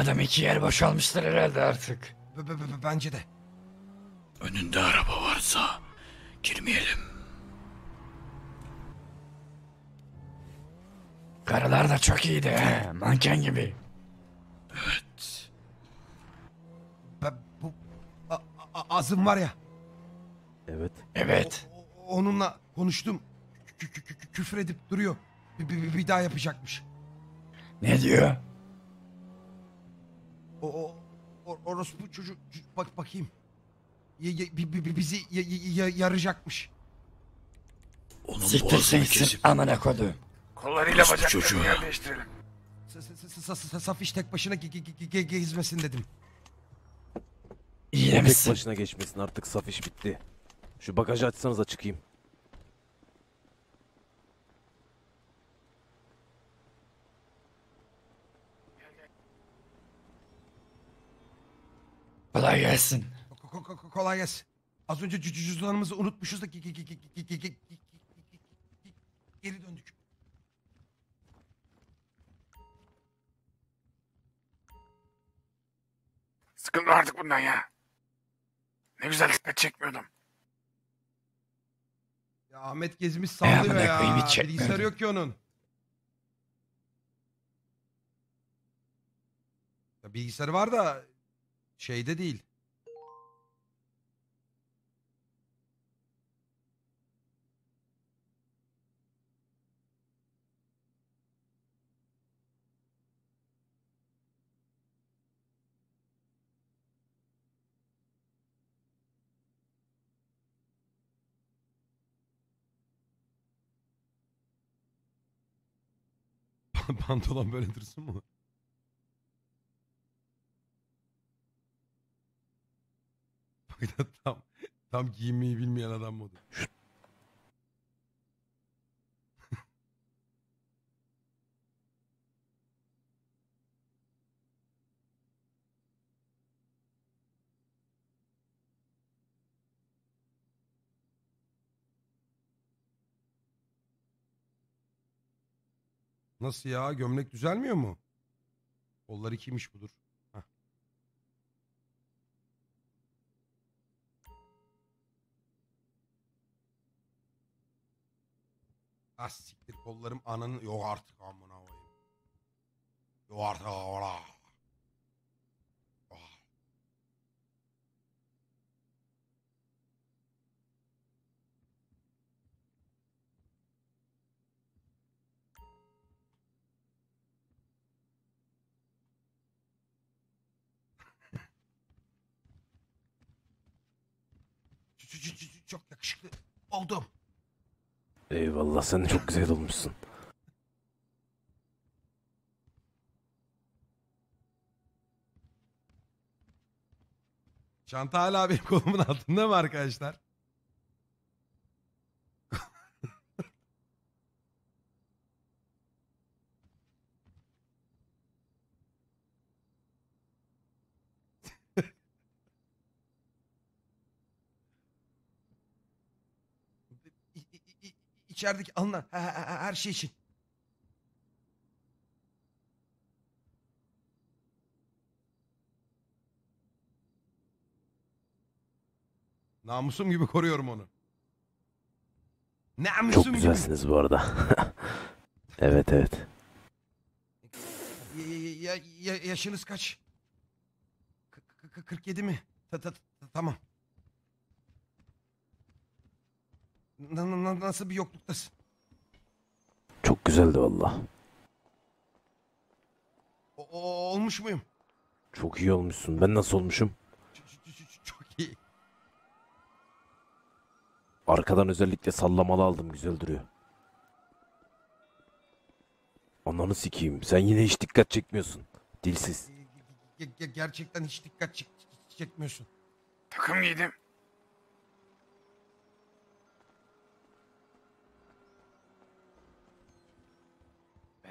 Adam iki yer boşalmıştır herhalde artık. B- b- b- bence de. Önünde araba varsa girmeyelim. Karılar da çok iyiydi he. Manken gibi. Evet. B- bu a- a- Azım var ya. Evet. Evet. o- o- onunla konuştum. Kü- kü- kü- küfür edip duruyor. Bir, bir- bir daha yapacakmış. Ne diyor? O, o, o orospu çocuk bak bakayım bizi yaracakmış. Onun Siktirsin boğazını kesip amına kodu. Kollarıyla çocuğu. bacaklarını yerleştirelim. Safiş tek başına gezmesin dedim. İyi Tek başına geçmesin artık Safiş bitti. Şu bagajı açsanıza çıkayım. Kolay gelsin kolay gelsin. Az önce cüzdanımızı unutmuşuz da geri döndük. Sıkıldım artık bundan ya. Ne güzel dikkat çekmiyordum. Ya Ahmet gezmiş saldı be ya. Bilgisayar yok ki onun. Ya bilgisayarı var da şeyde değil. Pantolon böyle dursun mu? Bak da tam, tam giyinmeyi bilmeyen adam modu. Nasıl ya? Gömlek düzelmiyor mu? Kollar ikiymiş budur. Heh. Ah siktir kollarım ananın... Yok artık amına koyayım. Yok artık amına. Çok yakışıklı oldum. Eyvallah sen de çok güzel olmuşsun. Çanta hala benim kolumun altında mı arkadaşlar? İ- i- i- i- İçerideki alınan he- he- he- her şey için. Namusum gibi koruyorum onu. Namusum Çok gibi. güzelsiniz bu arada. evet evet. Ya- ya- ya- yaşınız kaç? K- 47 mi? Ta- ta- ta- tamam. Na- na- na- nasıl bir yokluktasın? Çok güzeldi valla. O- o- olmuş muyum? Çok iyi olmuşsun. Ben nasıl olmuşum? Ç- ç- ç- ç- Çok iyi. Arkadan özellikle sallamalı aldım. Güzel duruyor. Ananı sikeyim. Sen yine hiç dikkat çekmiyorsun. Dilsiz. Ge- ge- gerçekten hiç dikkat çek- çekmiyorsun. Takım giydim.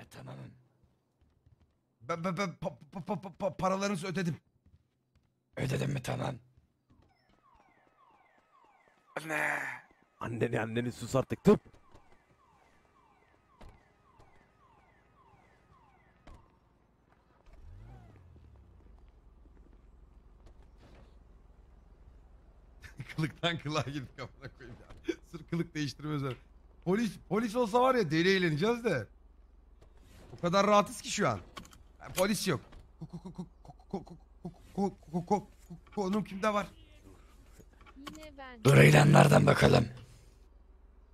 Ben tamamım. Ben, ben, ben pa- pa- pa- pa- pa- paralarınızı ödedim. Ödedim mi tamam. Anne. Anneni anneni sus artık. Tıp. Kılıktan kılığa girdik kafana koyayım ya. Sırf kılık değiştirme özel. Polis, polis olsa var ya deli eğleneceğiz de. O kadar rahatız ki şu an. Polis yok. Konum kimde var? Yine ben. Dur eylemlerden bakalım.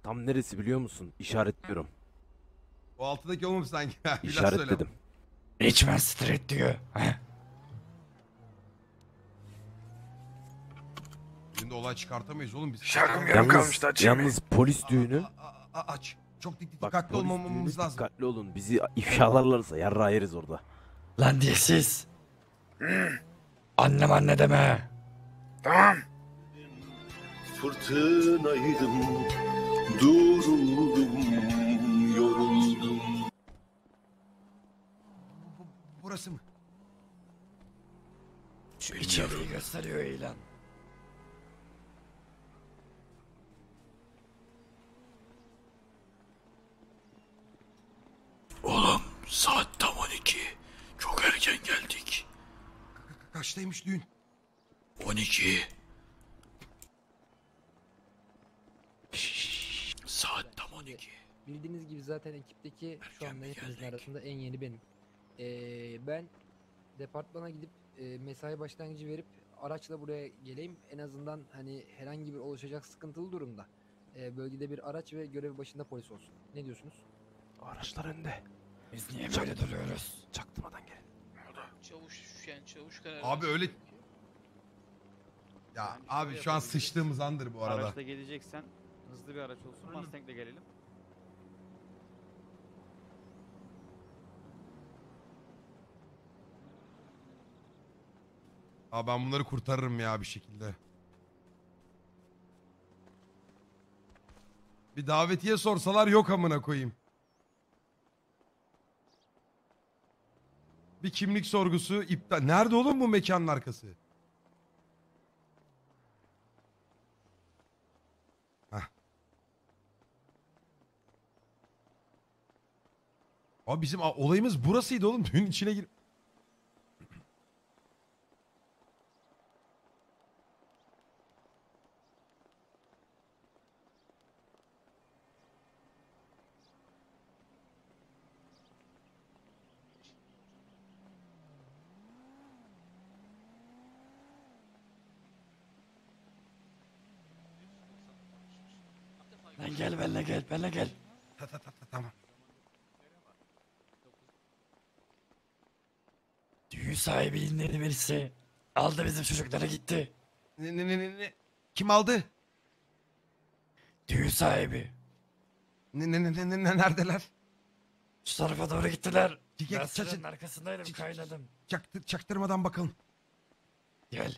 Tam neresi biliyor musun? İşaretliyorum. O altıdaki olmamış sanki. Biraz söyle. İşaretledim. Richmond Street diyor. Heh. Şimdi olay çıkartamayız oğlum biz. Şarkım yarım Yalnız, kalmıştı açayım. yalnız polis düğünü Aa, aa, aç. Çok dik- Bak dikkatli polis olmamamız düğünü lazım. dikkatli olun. Bizi ifşalarlarsa yarra yeriz orada. Lan diyesiz. Annem anne deme. Tamam. Fırtınaydım, duruldum, yoruldum. Bu- bu- Burası mı? Şu içeriği gösteriyor ilan. Oğlum saat tam 12. Çok erken geldik. Ka- ka- Kaçtaymış düğün? 12. Saat tam 12. Bildiğiniz gibi zaten ekipteki şu Erken anda mi hepimizin arasında en yeni benim. Ee, ben departmana gidip e, mesai başlangıcı verip araçla buraya geleyim. En azından hani herhangi bir oluşacak sıkıntılı durumda. e, bölgede bir araç ve görev başında polis olsun. Ne diyorsunuz? Araçlar önde. Biz niye böyle duruyoruz? Çaktırmadan gelin. Çavuş yani çavuş karar. Abi öyle... Ya Yani abi şu an sıçtığımız andır bu arada. Araçla geleceksen hızlı bir araç olsun. Mustang'le gelelim. Abi ben bunları kurtarırım ya bir şekilde. Bir davetiye sorsalar yok amına koyayım. Bir kimlik sorgusu iptal. Nerede oğlum bu mekanın arkası? Hah. Abi bizim olayımız burasıydı oğlum. Düğün içine gir. Lan gel benimle gel benimle gel. Ta ta ta ta tamam. Düğün sahibinin dedi birisi. Aldı bizim çocuklara gitti. Ne ne ne ne ne? Kim aldı? Düğün sahibi. Ne ne ne ne ne ne- neredeler? Şu tarafa doğru gittiler. Gel, Ben sıranın arkasındaydım çat- kaynadım. Çaktır, çaktırmadan bakalım. Gel.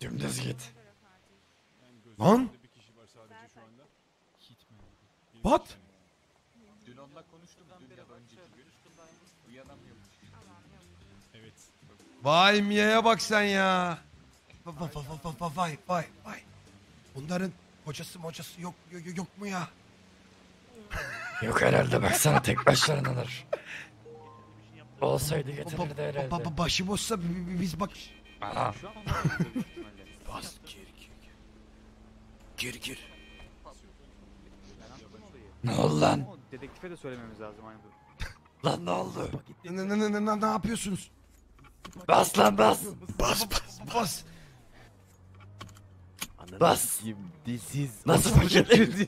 Dümdüz git. Lan! What? Vay Mia'ya bak sen ya. Vay vay vay vay vay vay vay. Bunların hocası mocası yok yok, yok mu ya? Yok herhalde baksana tek başlarındalar. Olsaydı Ba- getirirdi ba- herhalde. ba- başıboşsa bi- bi- biz bak. Aha. Bas gir gir. Gir gir. Ne oldu lan? Dedektife de söylememiz lazım aynı durum. Lan ne oldu? Ne, ne, ne, ne, ne, ne yapıyorsunuz? Bas lan bas. Bas bas bas. Ananı Bas. sikeyim, Dilsiz. Nasıl dilsiz.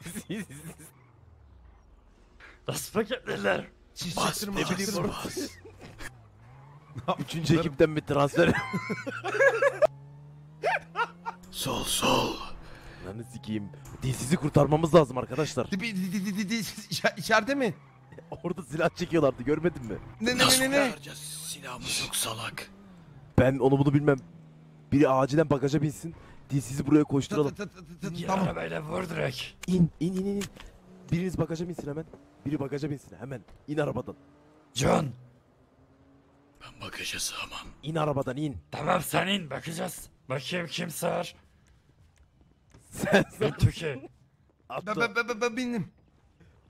Nasıl paketlediler? Siz Bas ne bileyim çaktırma. bas. Üçüncü ekipten bir transfer. Sol sol. Ananı sikeyim. Dilsizi kurtarmamız lazım arkadaşlar. Di- di- di- di- di- di- siz içer- içeride mi? Orada silah çekiyorlardı görmedin mi? Ne ne ne ne ne? Silahımız yok salak. Ben onu bunu bilmem. Biri acilen bagaja binsin. Dilsizi buraya koşturalım. ta- ta- ta- ta- Ya Tamam. arabayla vur direkt. İn in in in. Biriniz bagaja binsin hemen. Biri bagaja binsin hemen. İn arabadan. John. Ben bagaja sığamam. İn arabadan in. Tamam sen in bakacağız. Bakayım kim sığar. Sen. Ben, atla. ben, ben, ben, ben bindim.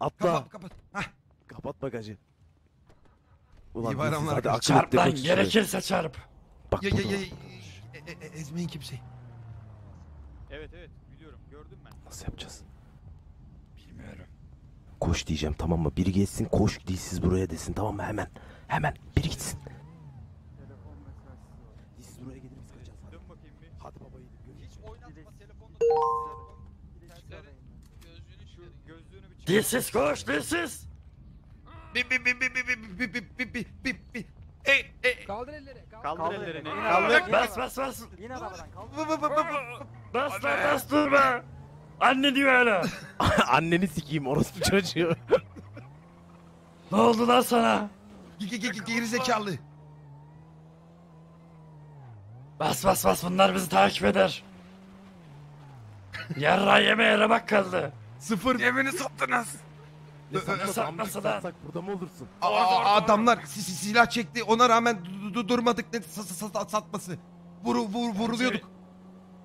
Atla. Kapat kapat. Hah. Kapat bagajı. Ulan İyi bayramlar hadi Çarp lan demek gerekirse çarp. Bak Ya, ya, burada. ya, e- e- e- ezmeyin kimseyi. Evet evet biliyorum gördüm ben. Nasıl yapacağız? Bilmiyorum. Koş diyeceğim tamam mı? Biri geçsin koş dilsiz buraya desin tamam mı? Hemen. Hemen. Biri gitsin. Dilsiz buraya gelir biz kaçacağız. Hadi, Dön bakayım bir. hadi baba gidelim. Hiç oynatma telefonda. Çıkarın. Gözlüğünü çıkarın. Gözlüğünü bir çıkar. Dilsiz koş dilsiz. Bi bi bi bi bi bi bi bi bi bi bi bi. Ey ey. Kaldır elleri. Kaldır, Kaldır ellerini. Kaldır. Bas bas bas. Yine arabadan kaldır. Bas lan bas durma. Anne diyor hala. Anneni sikeyim orospu çocuğu. Ne oldu lan sana? Ge- ge- ge- Geri zekalı. Bas bas bas bunlar bizi takip eder. Yarra yeme yaramak kaldı. Sıfır. Yemini sattınız. Ne satması lan? satsak burada mı olursun? Aa, adamlar si- si- silah çekti. Ona rağmen du- du- durmadık ne sa- sa- sa- satması. Vuru, vur, vuruluyorduk.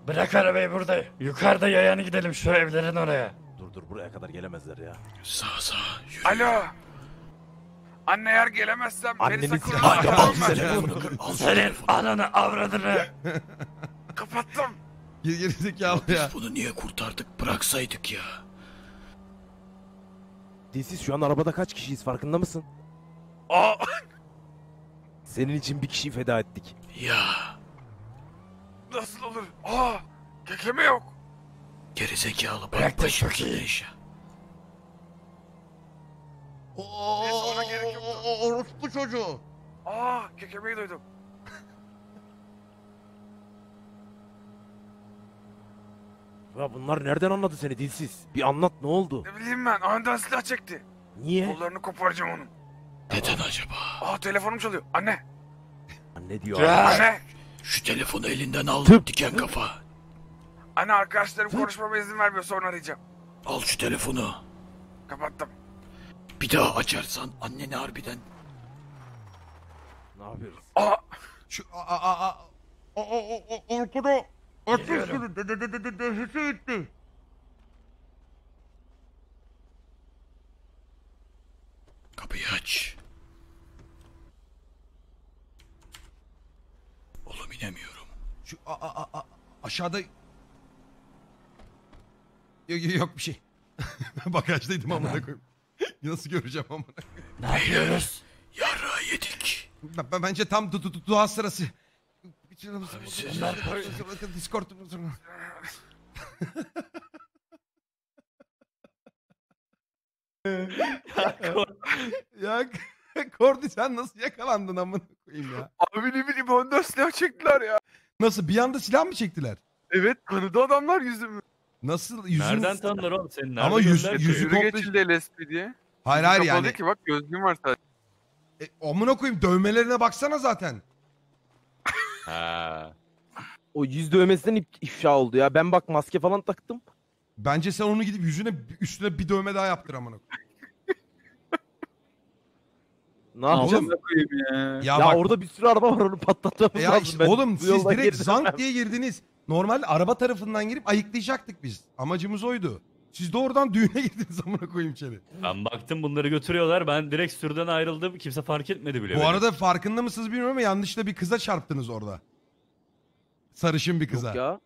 Bırak arabayı burada. Yukarıda yayanı gidelim şu evlerin oraya. Dur dur buraya kadar gelemezler ya. Sağ sağ. Yürü. Alo. Anne eğer gelemezsem beni sakın silah- unutma. Al Olmaz. telefonu. Al Senin ananı avradını. Kapattım. Geri, zekalı ya. Biz bunu niye kurtardık? Bıraksaydık ya. Dilsiz şu an arabada kaç kişiyiz farkında mısın? Aa, Senin için bir kişiyi feda ettik. Ya. nasıl olur? Aa, kekeme yok. Gerizekalı bak da işe. Oo, Neyse, ona gerek yoktu. Orospu çocuğu. Aa, kekemeyi duydum. Ya bunlar nereden anladı seni dilsiz? Bir anlat ne oldu? Ne bileyim ben, aniden silah çekti. Niye? Kollarını koparacağım onun. Neden acaba? Aa, telefonum çalıyor. Anne, Ne diyor Ya. abi? Anne! Şu telefonu elinden al Tıp. diken kafa. Anne arkadaşlarım konuşmama izin vermiyor sonra arayacağım. Al şu telefonu. Kapattım. Bir daha açarsan anneni harbiden. Ne yapıyoruz? Aa! Şu a a a a o açın şunu de de de de de de sesi gitti. Kapıyı aç. Oğlum inemiyorum. Şu a a a a aşağıda yok, yok, yok bir şey. Bagajdaydım amına koyayım. Nasıl göreceğim amına koyayım? Ne yapıyoruz? Yarrağı yedik. Ben, ben- bence tam du, du, du- dua sırası. Discord. ya Kordi sen nasıl yakalandın amına koyayım ya? Abi ne bileyim 14 silah çektiler ya. Nasıl bir anda silah mı çektiler? Evet tanıdı adamlar yüzümü. Nasıl yüzün? Nereden tanıdılar oğlum seni? Nerede Ama yüz, gönder- yüzü Yürü komple... geçildi LSP diye. Hayır hayır Kapalı yani. ki bak gözlüğüm var sadece. E, amına koyayım dövmelerine baksana zaten. Ha. O yüz dövmesinden ip- ifşa oldu ya. Ben bak maske falan taktım. Bence sen onu gidip yüzüne üstüne bir dövme daha yaptır amına koyayım. Ne yapacağız? Ya, Ya, bak orada bir sürü araba var onu patlatmamız ya lazım. işte, Ben oğlum bu siz yoldan direkt geri zank diye girdiniz. Normal araba tarafından girip ayıklayacaktık biz. Amacımız oydu. Siz de oradan düğüne girdiniz amına koyayım içeri. Ben baktım bunları götürüyorlar. Ben direkt sürüden ayrıldım. Kimse fark etmedi bile. Bu beni. arada farkında mısınız bilmiyorum ama yanlışlıkla bir kıza çarptınız orada. Sarışın bir kıza. Yok ya.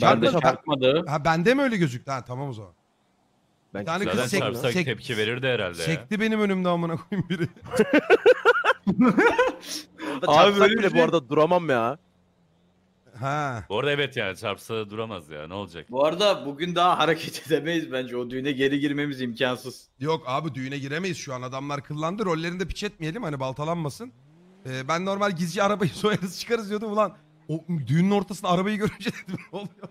Ben de çarpmadı. Ha bende mi öyle gözüktü? Ha tamam o zaman. Ben tane kimseye kız Zaten sek- çarpsak sek- tepki verirdi herhalde ya. Sekti benim önümde amına koyayım biri. Orada Abi çarpsak böyle bile bir bu şey- arada duramam ya. Ha. Bu arada evet yani çarpsa da duramaz ya ne olacak? Bu arada bugün daha hareket edemeyiz bence. O düğüne geri girmemiz imkansız. Yok abi düğüne giremeyiz şu an. Adamlar kıllandı. Rollerini de piç etmeyelim hani baltalanmasın. Ee, ben normal gizli arabayı soyarız çıkarız diyordum ulan. O düğünün ortasında arabayı görünce dedim ne oluyor?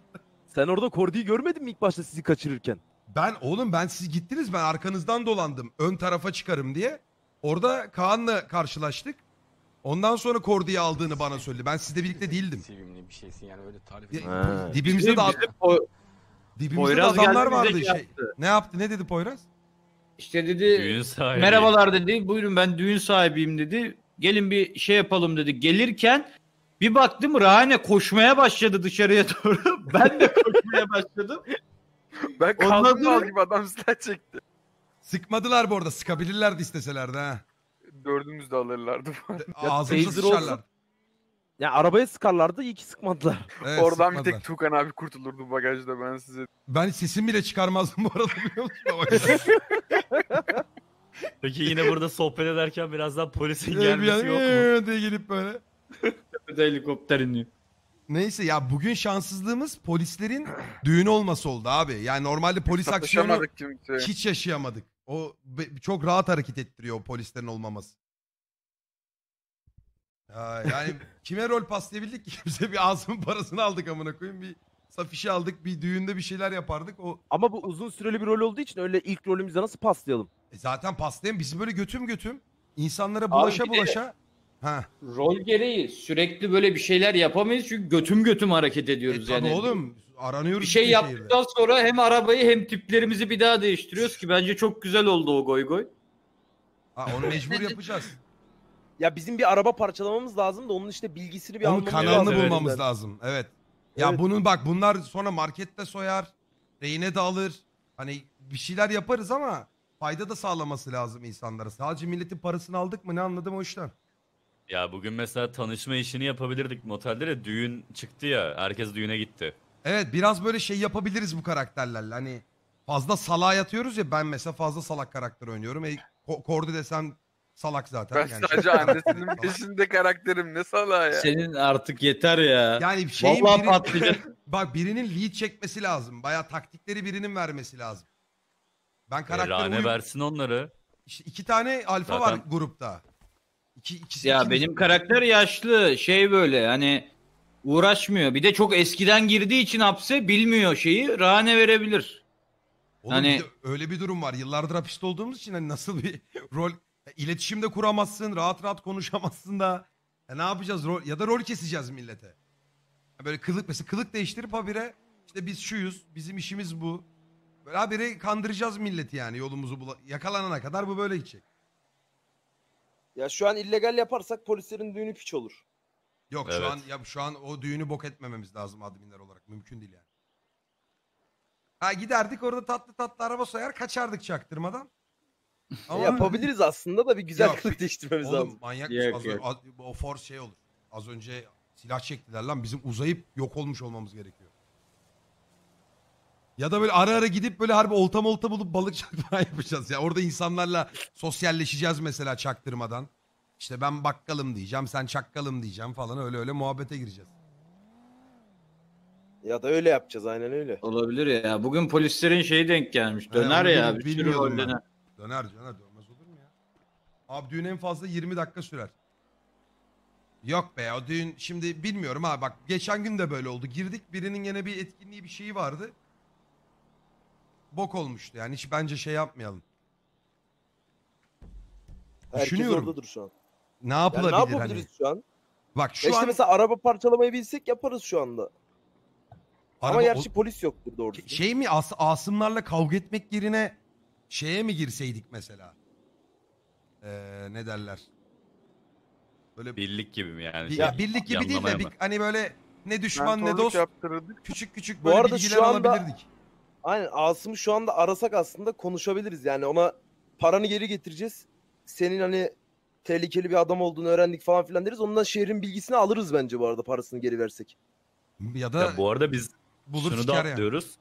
Sen orada Kordi'yi görmedin mi ilk başta sizi kaçırırken? Ben oğlum ben siz gittiniz ben arkanızdan dolandım. Ön tarafa çıkarım diye. Orada Kaan'la karşılaştık. Ondan sonra Kordi'yi aldığını bana söyledi. Ben sizle birlikte değildim. Sevimli bir şeysin yani öyle tarif Ya, Ha. Dibimizde de, Po- dibimizde de Poyraz adamlar geldi, bize vardı. şey Şey. yaptı. Ne yaptı? Ne dedi Poyraz? İşte dedi Düğün sahibi. merhabalar dedi. Buyurun ben düğün sahibiyim dedi. Gelin bir şey yapalım dedi. Gelirken bir baktım Rane koşmaya başladı dışarıya doğru. ben de koşmaya başladım. Ben Ondan kaldım sonra- gibi adam silah çekti. Sıkmadılar bu arada. Sıkabilirlerdi isteselerdi ha. Dördümüz de alırlardı. Ağzımıza taser sıçarlar. Ya arabaya sıkarlardı iyi ki sıkmadılar. Evet, Oradan bir sıkmadılar. tek Tukan abi kurtulurdu bagajda ben size. Ben sesimi bile çıkarmazdım bu arada biliyor musun? Peki yine burada sohbet ederken birazdan polisin bir gelmesi yok mu? "Ee" diye gelip böyle. Bir de helikopter iniyor. Neyse ya bugün şanssızlığımız polislerin düğünü olması oldu abi. Yani normalde polis aksiyonu Satışamadık kimseye. hiç yaşayamadık. O çok rahat hareket ettiriyor o polislerin olmaması. Ya, yani kime rol paslayabildik ki? Bize bir ağzının parasını aldık amına koyayım. Bir safişi aldık. Bir düğünde bir şeyler yapardık. O Ama bu uzun süreli bir rol olduğu için öyle ilk rolümüzde nasıl paslayalım? e zaten paslayan bizi böyle götüm götüm insanlara bulaşa bir de- bulaşa. Ha. Rol gereği sürekli böyle bir şeyler yapamayız çünkü götüm götüm hareket E, ediyoruz tabii yani. oğlum aranıyoruz. Bir şey bütün şehirde. yaptıktan sonra hem arabayı hem tiplerimizi bir daha değiştiriyoruz ki bence çok güzel oldu o goy goy. Ha, onu mecbur yapacağız. Ya bizim bir araba parçalamamız lazım da onun işte bilgisini bir Onun almamız kanalını lazım. Evet, bulmamız elinden. lazım. Evet. Ya Evet. bunun bak bunlar sonra markette soyar. Reyne de alır. Hani bir şeyler yaparız ama fayda da sağlaması lazım insanlara. Sadece milletin parasını aldık mı ne anladım o işten. Ya bugün mesela tanışma işini yapabilirdik motelde de düğün çıktı ya. Herkes düğüne gitti. Evet biraz böyle şey yapabiliriz bu karakterlerle. Hani fazla salağa yatıyoruz ya ben mesela fazla salak karakter oynuyorum. E, Ko- Kordi desem salak zaten. Ben Yani sadece annesinin peşinde karakterim ne salağı ya. Senin artık yeter ya. Yani şeyin Vallahi biri- patlayacak. bak birinin lead çekmesi lazım. Baya taktikleri birinin vermesi lazım. Ben E, karakter Rane uyum- versin onları. İşte iki tane alfa var Zaten- grupta. İki, ikisi Ya ikimiz- benim karakter yaşlı şey böyle hani uğraşmıyor. Bir de çok eskiden girdiği için hapse bilmiyor şeyi. Rane verebilir. Oğlum hani- bir de öyle bir durum var. Yıllardır hapiste olduğumuz için hani nasıl bir rol iletişimde kuramazsın, rahat rahat konuşamazsın da. E ne yapacağız? Rol, ya da rol keseceğiz millete. Ya Böyle kılık mesela kılık değiştirip habire işte biz şuyuz, bizim işimiz bu. Böyle habire kandıracağız milleti yani yolumuzu bula- yakalanana kadar bu böyle gidecek. Ya şu an illegal yaparsak polislerin düğünü piç olur. Yok şu Evet. an ya şu an o düğünü bok etmememiz lazım adminler olarak. Mümkün değil yani. Ha giderdik orada tatlı tatlı araba soyar kaçardık çaktırmadan. Yapabiliriz aslında da bir güzel Yok, kılık değiştirmemiz Oğlum lazım. manyak Yok, yok. az- o force şey olur. Az önce silah çektiler lan bizim uzayıp yok olmuş olmamız gerekiyor. Ya da böyle ara ara gidip böyle harbi olta molta bulup balık falan yapacağız ya. Orada insanlarla sosyalleşeceğiz mesela çaktırmadan. İşte ben bakkalım diyeceğim, sen çakkalım diyeceğim falan öyle öyle muhabbete gireceğiz. Ya da öyle yapacağız aynen öyle. Olabilir ya. Bugün polislerin şeyi denk gelmiş. He, Döner onu ya. bil- Bir sürü bilmiyordum rol ben. döner. Döner döner dönmez olur mu ya? Abi düğün en fazla 20 dakika sürer. Yok be o düğün şimdi bilmiyorum ha bak geçen gün de böyle oldu. Girdik birinin yine bir etkinliği bir şeyi vardı. Bok olmuştu yani hiç bence şey yapmayalım. Herkes Düşünüyorum. oradadır şu an. Ne Ya yapılabilir ne yapabiliriz hani? şu an? Bak Ya şu işte an mesela araba parçalamayı bilsek yaparız şu anda. Ama araba- gerçi o- polis yoktur doğru. düzgün. şey mi as Asımlarla kavga etmek yerine şeye mi girseydik mesela? Ee, ne derler? Böyle Birlik gibi mi yani? Bir- Şey, ya birlik gibi değil de bir, hani böyle ne düşman ne dost yaptırırdık. küçük küçük Bu böyle arada bilgiler şu anda- alabilirdik. Aynen Asım'ı şu anda arasak aslında konuşabiliriz. Yani ona paranı geri getireceğiz. Senin hani tehlikeli bir adam olduğunu öğrendik falan filan deriz. Ondan şehrin bilgisini alırız bence bu arada parasını geri versek. Ya da Ya bu arada biz bulur şunu da siker yani. atlıyoruz.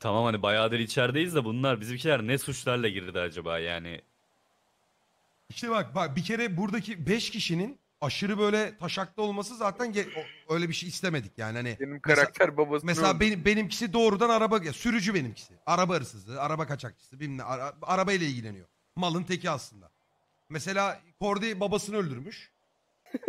Tamam hani bayağıdır içerideyiz de bunlar bizimkiler ne suçlarla girdi acaba yani? İşte bak bak bir kere buradaki 5 kişinin aşırı böyle taşaklı olması zaten ge- o- öyle bir şey istemedik yani hani. Benim Mesela- karakter babasını Mesela benim, benimkisi doğrudan araba ya sürücü benimkisi. Araba hırsızı, araba kaçakçısı, bilmem ne, ara, arabayla ilgileniyor. Malın teki aslında. Mesela Kordi babasını öldürmüş.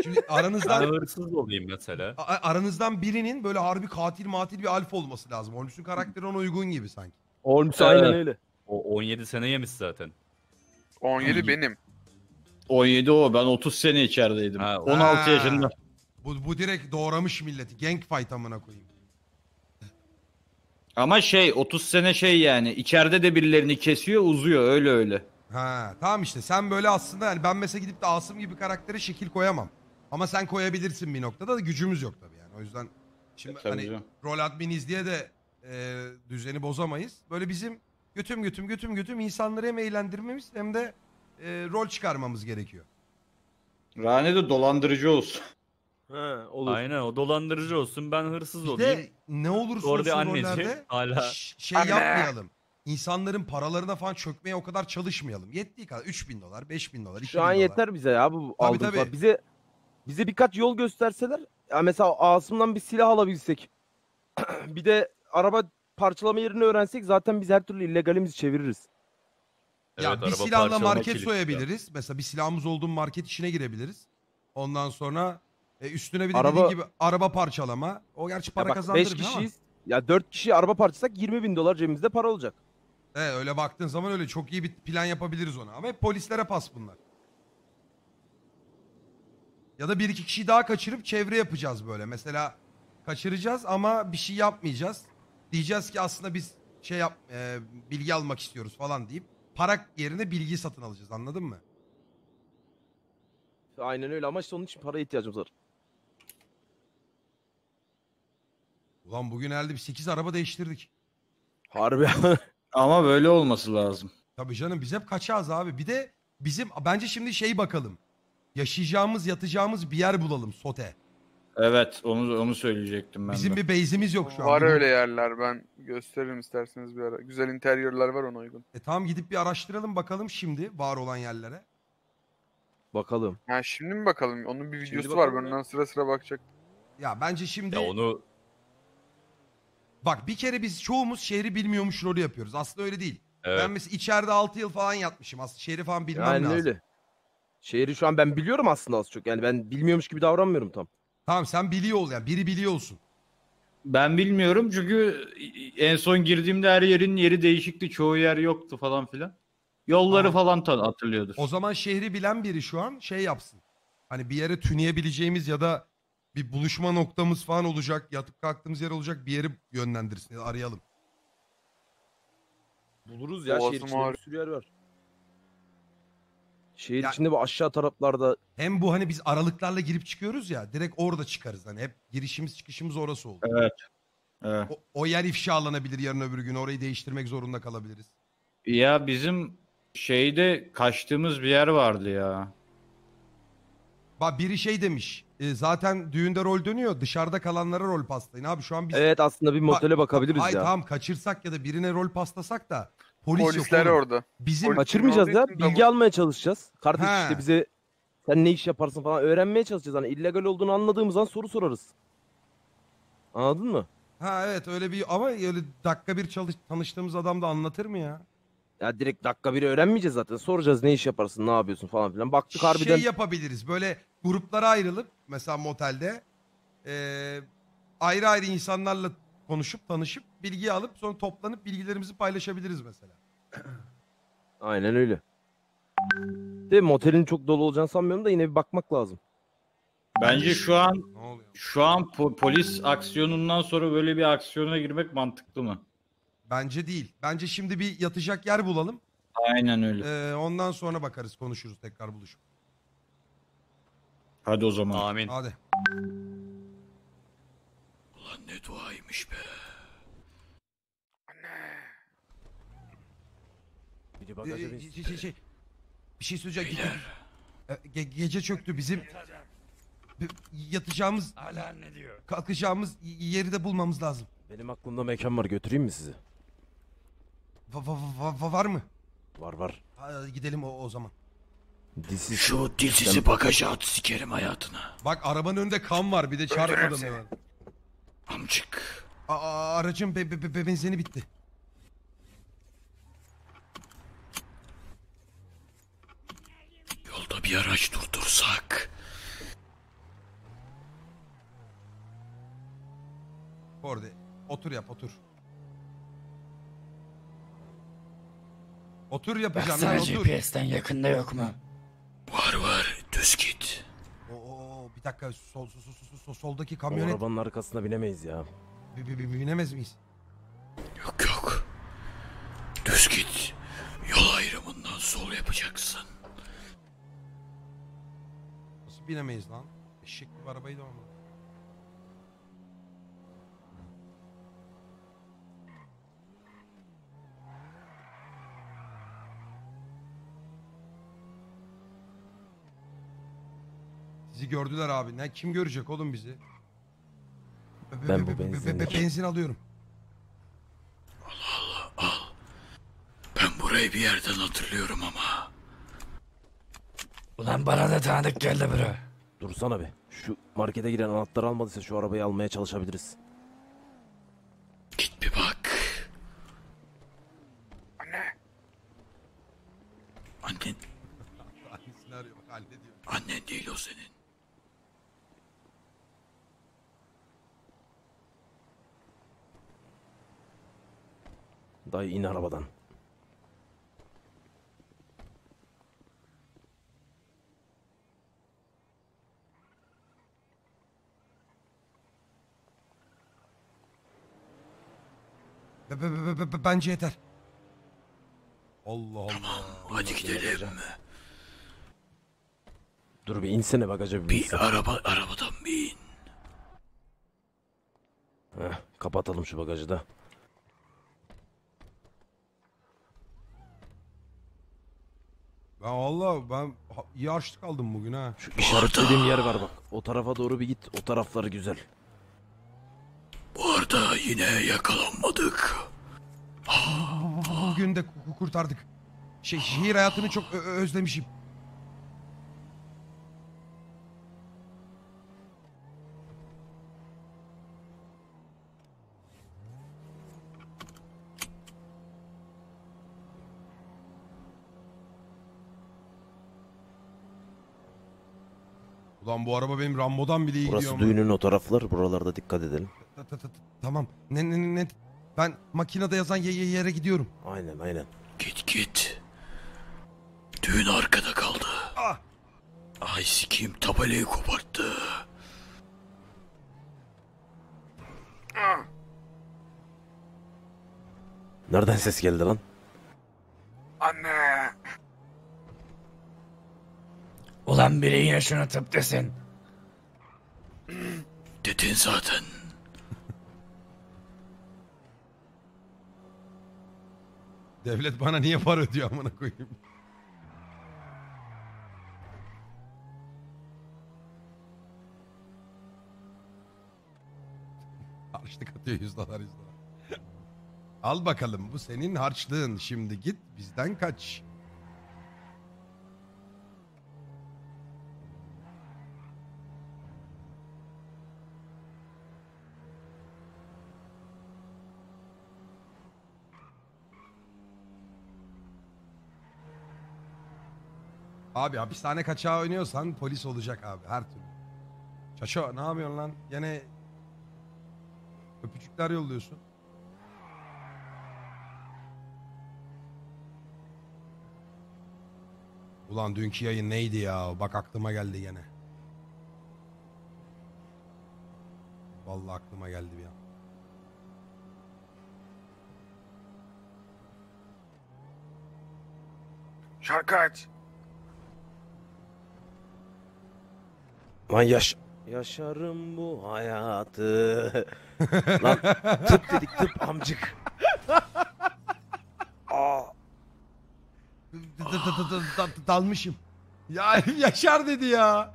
Şimdi Ben aranızdan hırsız olayım mesela. a- aranızdan birinin böyle harbi katil matil bir alfa olması lazım. Holmes'un karakteri ona uygun gibi sanki. Olmuş aynen öyle. O 17 sene yemiş zaten. 17 benim. 17 o. Ben 30 sene içerideydim. Ha, 16 Ha. yaşında. Bu, bu direkt doğramış milleti. Gang fight amına koyayım. Ama şey 30 sene şey yani içeride de birilerini kesiyor uzuyor öyle öyle. Ha tamam işte sen böyle aslında yani ben mesela gidip de Asım gibi karaktere şekil koyamam. Ama sen koyabilirsin bir noktada da gücümüz yok tabii yani. O yüzden şimdi tabii hani canım. rol adminiz diye de e, düzeni bozamayız. Böyle bizim götüm götüm götüm götüm insanları hem eğlendirmemiz hem de e, rol çıkarmamız gerekiyor. Rane de dolandırıcı olsun. He olur. Aynen o dolandırıcı olsun ben hırsız Bir olayım. de ne olursa Kordi olsun anneci rollerde hala ş- şey Anne. yapmayalım. İnsanların paralarına falan çökmeye o kadar çalışmayalım. Yettiği kadar 3000 dolar, 5000 dolar, 2000 Şu an dolar. yeter bize ya bu Tabii, aldığımız tabii. Bize bize birkaç yol gösterseler. Ya mesela Asım'dan bir silah alabilsek. bir de araba parçalama yerini öğrensek zaten biz her türlü illegalimizi çeviririz. Ya Evet, bir araba silahla parçalama market kilitli. soyabiliriz. Mesela bir silahımız olduğu market işine girebiliriz. Ondan sonra e, üstüne bir de Araba- dediğin gibi araba parçalama. O gerçi para ya bak kazandırır 5 ama. kişiyiz. Ya 4 kişi araba parçalasak 20 bin dolar cebimizde para olacak. Evet, öyle baktığın zaman öyle çok iyi bir plan yapabiliriz ona. Ama hep polislere pas bunlar. Ya da bir iki kişiyi daha kaçırıp çevre yapacağız böyle. Mesela kaçıracağız ama bir şey yapmayacağız. Diyeceğiz ki aslında biz şey yap e, bilgi almak istiyoruz falan deyip para yerine bilgi satın alacağız anladın mı? Aynen öyle ama işte onun için paraya ihtiyacımız var. Ulan bugün herhalde bir 8 araba değiştirdik. Harbi. Ama böyle olması lazım. Tabii canım biz hep kaçağız abi. Bir de bizim bence şimdi şey bakalım. Yaşayacağımız, yatacağımız bir yer bulalım sote. Evet onu onu söyleyecektim ben Bizim de. bir base'imiz yok şu an. Var öyle yerler ben gösteririm isterseniz bir ara. Güzel interiörler var ona uygun. E tamam gidip bir araştıralım bakalım şimdi var olan yerlere. Bakalım. Ha şimdi mi bakalım? Onun bir Şimdi videosu var. bakalım Ben ya. ondan sıra sıra bakacak. Ya bence şimdi Ya onu bak bir kere biz çoğumuz şehri bilmiyormuş rolü yapıyoruz. Aslında öyle değil. evet. Ben mesela içeride 6 yıl falan yatmışım. Aslında şehri falan bilmem Aynen lazım. öyle. Şehri şu an ben biliyorum aslında az çok. Yani ben bilmiyormuş gibi davranmıyorum tam. Tamam sen biliyor ol yani biri biliyor olsun. Ben bilmiyorum çünkü en son girdiğimde her yerin yeri değişikti. Çoğu yer yoktu falan filan. Yolları Aa. falan hatırlıyordur. O zaman şehri bilen biri şu an şey yapsın. Hani bir yere tüneyebileceğimiz ya da bir buluşma noktamız falan olacak. Yatıp kalktığımız yer olacak bir yeri yönlendirsin ya da arayalım. Buluruz ya Boğazım şehir içinde ağrı- bir sürü yer var. Şehir Ya- içinde bu aşağı taraflarda Hem bu hani biz aralıklarla girip çıkıyoruz ya direkt orada çıkarız. Hani hep girişimiz çıkışımız orası oldu. Evet. Evet. O, o yer ifşalanabilir yarın öbür gün orayı değiştirmek zorunda kalabiliriz. Ya bizim şeyde kaçtığımız bir yer vardı ya. Bak biri şey demiş. E, zaten düğünde rol dönüyor. Dışarıda kalanlara rol paslayın. Abi şu an biz... Evet aslında bir motele bakabiliriz Hayır ya. tamam kaçırsak ya da birine rol paslasak da polis Polisler yok oğlum. orada. Bizim Kaçırmayacağız ya. Bilgi almaya çalışacağız. Kardeş He. işte bize sen ne iş yaparsın falan öğrenmeye çalışacağız. Hani illegal olduğunu anladığımız an soru sorarız. Anladın mı? Ha evet öyle bir ama öyle dakika bir çalış, tanıştığımız adam da anlatır mı ya? Ya direkt dakika biri öğrenmeyeceğiz zaten. Soracağız ne iş yaparsın, ne yapıyorsun falan filan. Baktık harbiden Şey yapabiliriz böyle gruplara ayrılıp mesela motelde eee, ayrı ayrı insanlarla konuşup tanışıp bilgi alıp sonra toplanıp bilgilerimizi paylaşabiliriz mesela. Aynen öyle. De motelin çok dolu olacağını sanmıyorum da yine bir bakmak lazım. Bence şu an şu an po- polis aksiyonundan sonra böyle bir aksiyona girmek mantıklı mı? Bence değil. Bence şimdi bir yatacak yer bulalım. Aynen öyle. Eee, ondan sonra bakarız konuşuruz tekrar buluşup. Hadi o zaman. Amin. Hadi. Ulan ne duaymış be. Biri Ee, bagaja şey, binsin. şey, şey, bir şey söyleyeceğim. Ge- ge- ge- gece çöktü bizim. B- Yatacağımız, Hala ne diyor? kalkacağımız y- yeri de bulmamız lazım. Benim aklımda mekan var götüreyim mi sizi? Va- va- va- va- var mı? Var var. Ha, gidelim o, o zaman. Dilsiz. Şu dilsizi bagaja at sikerim hayatına. Bak arabanın önünde kan var bir de çarp Öldürürüm adamı seni. var. Amcık. Aa, aracın be, be- be- benzini bitti. Yolda bir araç durdursak. Orada. Otur yap otur. Otur yapacaksın lan Baksana otur. GPS'ten yakında yok mu? Var var düz git. Oo, bir dakika sol, sol, sol, sol- sol- soldaki O kamyonet arabanın arkasına binemeyiz ya. bi- bi- bi- binemez miyiz? Yok yok. Düz git. Yol ayrımından sol yapacaksın. Nasıl binemeyiz lan? Eşek gibi arabayı da ama. Sizi gördüler abi. Ne kim görecek oğlum bizi? Be- be- Ben bu be- be- be- be- benzinlik. benzin alıyorum. Ben burayı bir yerden hatırlıyorum ama. Ulan bana da tanıdık geldi bro. Dursana be. Şu markete giren anahtarı almadıysa şu arabayı almaya çalışabiliriz. Git bir bak. Annen, Annesini arıyor bak hallediyor. annen değil o senin. Dayı in arabadan. Be- be- be- be- be- bence yeter. Allah Allah. Hadi gidelim. Dur bir insene bagaja bir Bir binsin. araba arabadan bin. Heh, kapatalım şu bagajı da. Ben valla ben ha- iyi açlık aldım bugün ha. Şu işaretlediğim yer var bak. O tarafa doğru bir git. O tarafları güzel. Bu arada yine yakalanmadık. Bugün de ku- kurtardık. Şey, şehir hayatını çok ö- ö- özlemişim. Ulan bu araba benim Rambo'dan bile iyi Burası gidiyor. ama. düğünün o taraflar. Buralarda dikkat edelim. Ta- ta- ta- ta- Tamam. Ne, ne, ne, Ben makinede yazan ye- ye- yere gidiyorum. Aynen aynen. Git git. Düğün arkada kaldı. Ah! Ay sikiyim tabelayı koparttı. Ah, Nereden ses geldi lan? Anne. Ulan biri yine şunu tıp desin. Dedin zaten. Devlet bana niye para ödüyor amına koyayım. Harçlık atıyor yüz dolar yüz dolar. Al bakalım bu senin harçlığın. Şimdi git bizden kaç. Abi hapishane kaçağı oynuyorsan polis olacak abi her türlü. Çaço ne yapıyorsun lan? Gene öpücükler yolluyorsun. Ulan dünkü yayın neydi ya? Bak aklıma geldi gene. Vallahi aklıma geldi bir an. Şarkı aç. Lan yaş... Yaşarım bu hayatı. Lan tıp dedik tıp amcık. Aa. Dalmışım. Ya Yaşar dedi ya.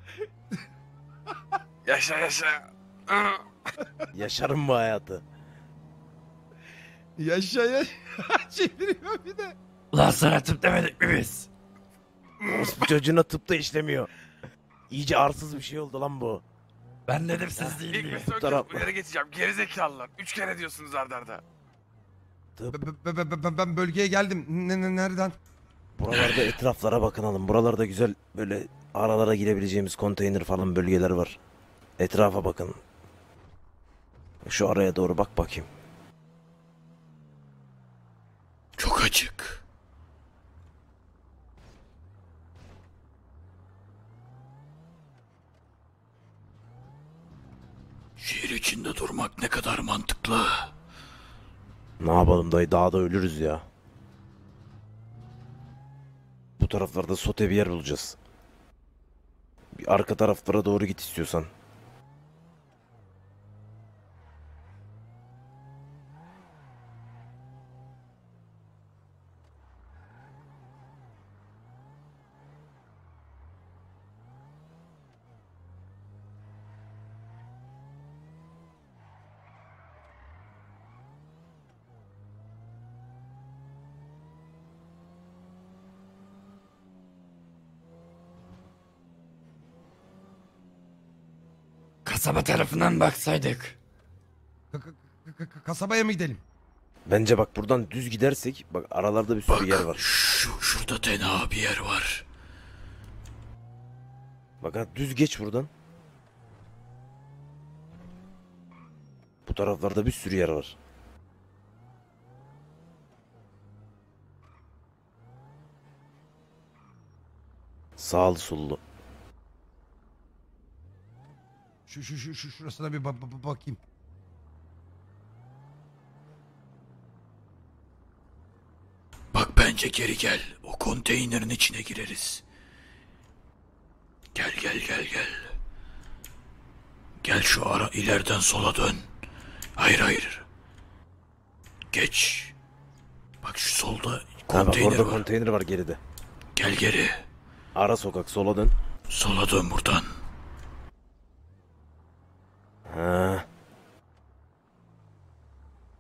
Yaşa yaşa. Yaşarım bu hayatı. Yaşa ya. Çeviriyor bir de. Ulan sana tıp demedik mi biz? Orospu çocuğuna tıp da işlemiyor. İyice arsız bir şey oldu lan bu. Ben dedim siz değil İlk diye. ve son kez uyarı geçeceğim. Gerizekalılar. Üç kere diyorsunuz arda arda. Be- be- be- be- Ben bölgeye geldim. Ne, ne- nereden? Buralarda etraflara bakınalım. Buralarda güzel böyle aralara girebileceğimiz konteyner falan bölgeler var. Etrafa bakın. Şu araya doğru bak bakayım. Çok açık. Şehir içinde durmak ne kadar mantıklı. Ne yapalım dayı daha da ölürüz ya. Bu taraflarda sote bir yer bulacağız. Bir arka taraflara doğru git istiyorsan. Kasaba tarafından baksaydık. Ka- ka- ka- ka- kasabaya mı gidelim? Bence bak buradan düz gidersek bak aralarda bir sürü yer var. Şu, şurada tenha bir yer var. Bak ha düz geç buradan. Bu taraflarda bir sürü yer var. Sağlı sollu. Şu şu şu şu şurasına bir ba- ba- ba- bakayım. Bak bence geri gel. O konteynerin içine gireriz. Gel gel gel gel. Gel şu ara ileriden sola dön. Hayır hayır. Geç. Bak şu solda bak konteyner orada var. konteyner var geride. Gel geri. Ara sokak sola dön. Sola dön buradan. Ha.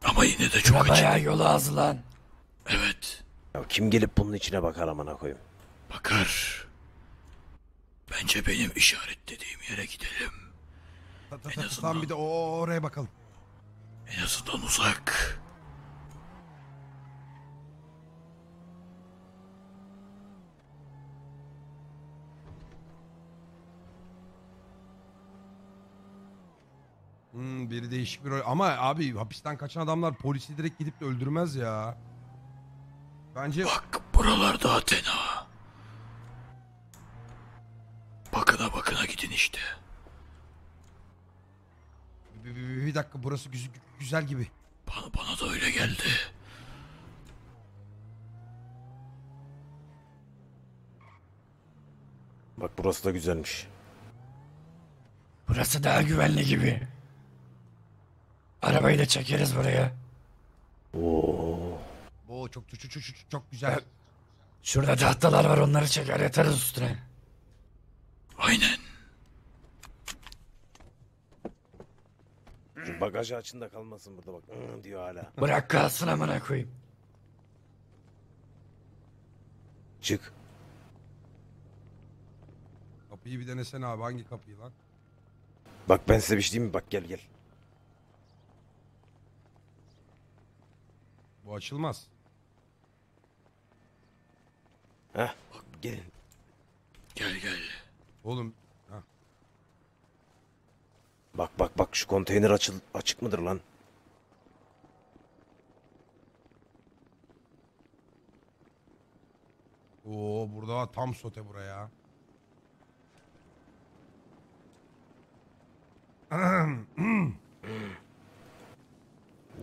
Ama yine de çok Bura açık. bayağı yolu az lan. Evet. Ya kim gelip bunun içine bakar amına koyayım. Bakar. Bence benim işaretlediğim yere gidelim. Ta- ta- En ta- azından- Tamam bir de o oraya bakalım. En azından uzak. Hmm, biri değişik bir rol. Ama abi hapisten kaçan adamlar polisi direkt gidip de öldürmez ya. Bence Bak buralar daha tenha. Bak Bakına bakına gidin işte. Bir, bir- bir dakika burası güz- güzel gibi. Bana, bana da öyle geldi. Bak burası da güzelmiş. Burası daha güvenli gibi. Arabayı da çekeriz buraya. Oo. Oo çok çok çok çok, çok güzel. Şurada tahtalar var onları çeker yatarız üstüne. Aynen. Şu bagajı açın da kalmasın burada bak. Hı, diyor hala. Bırak kalsın amına koyayım. Çık. Kapıyı bir denesene abi hangi kapıyı lan? Bak ben size bir şey diyeyim mi? Bak gel gel. Açılmaz. Heh. Bak gelin. Gel gel. Oğlum ha. Bak bak bak şu konteyner açıl açık mıdır lan? Oo burada var, tam sote buraya.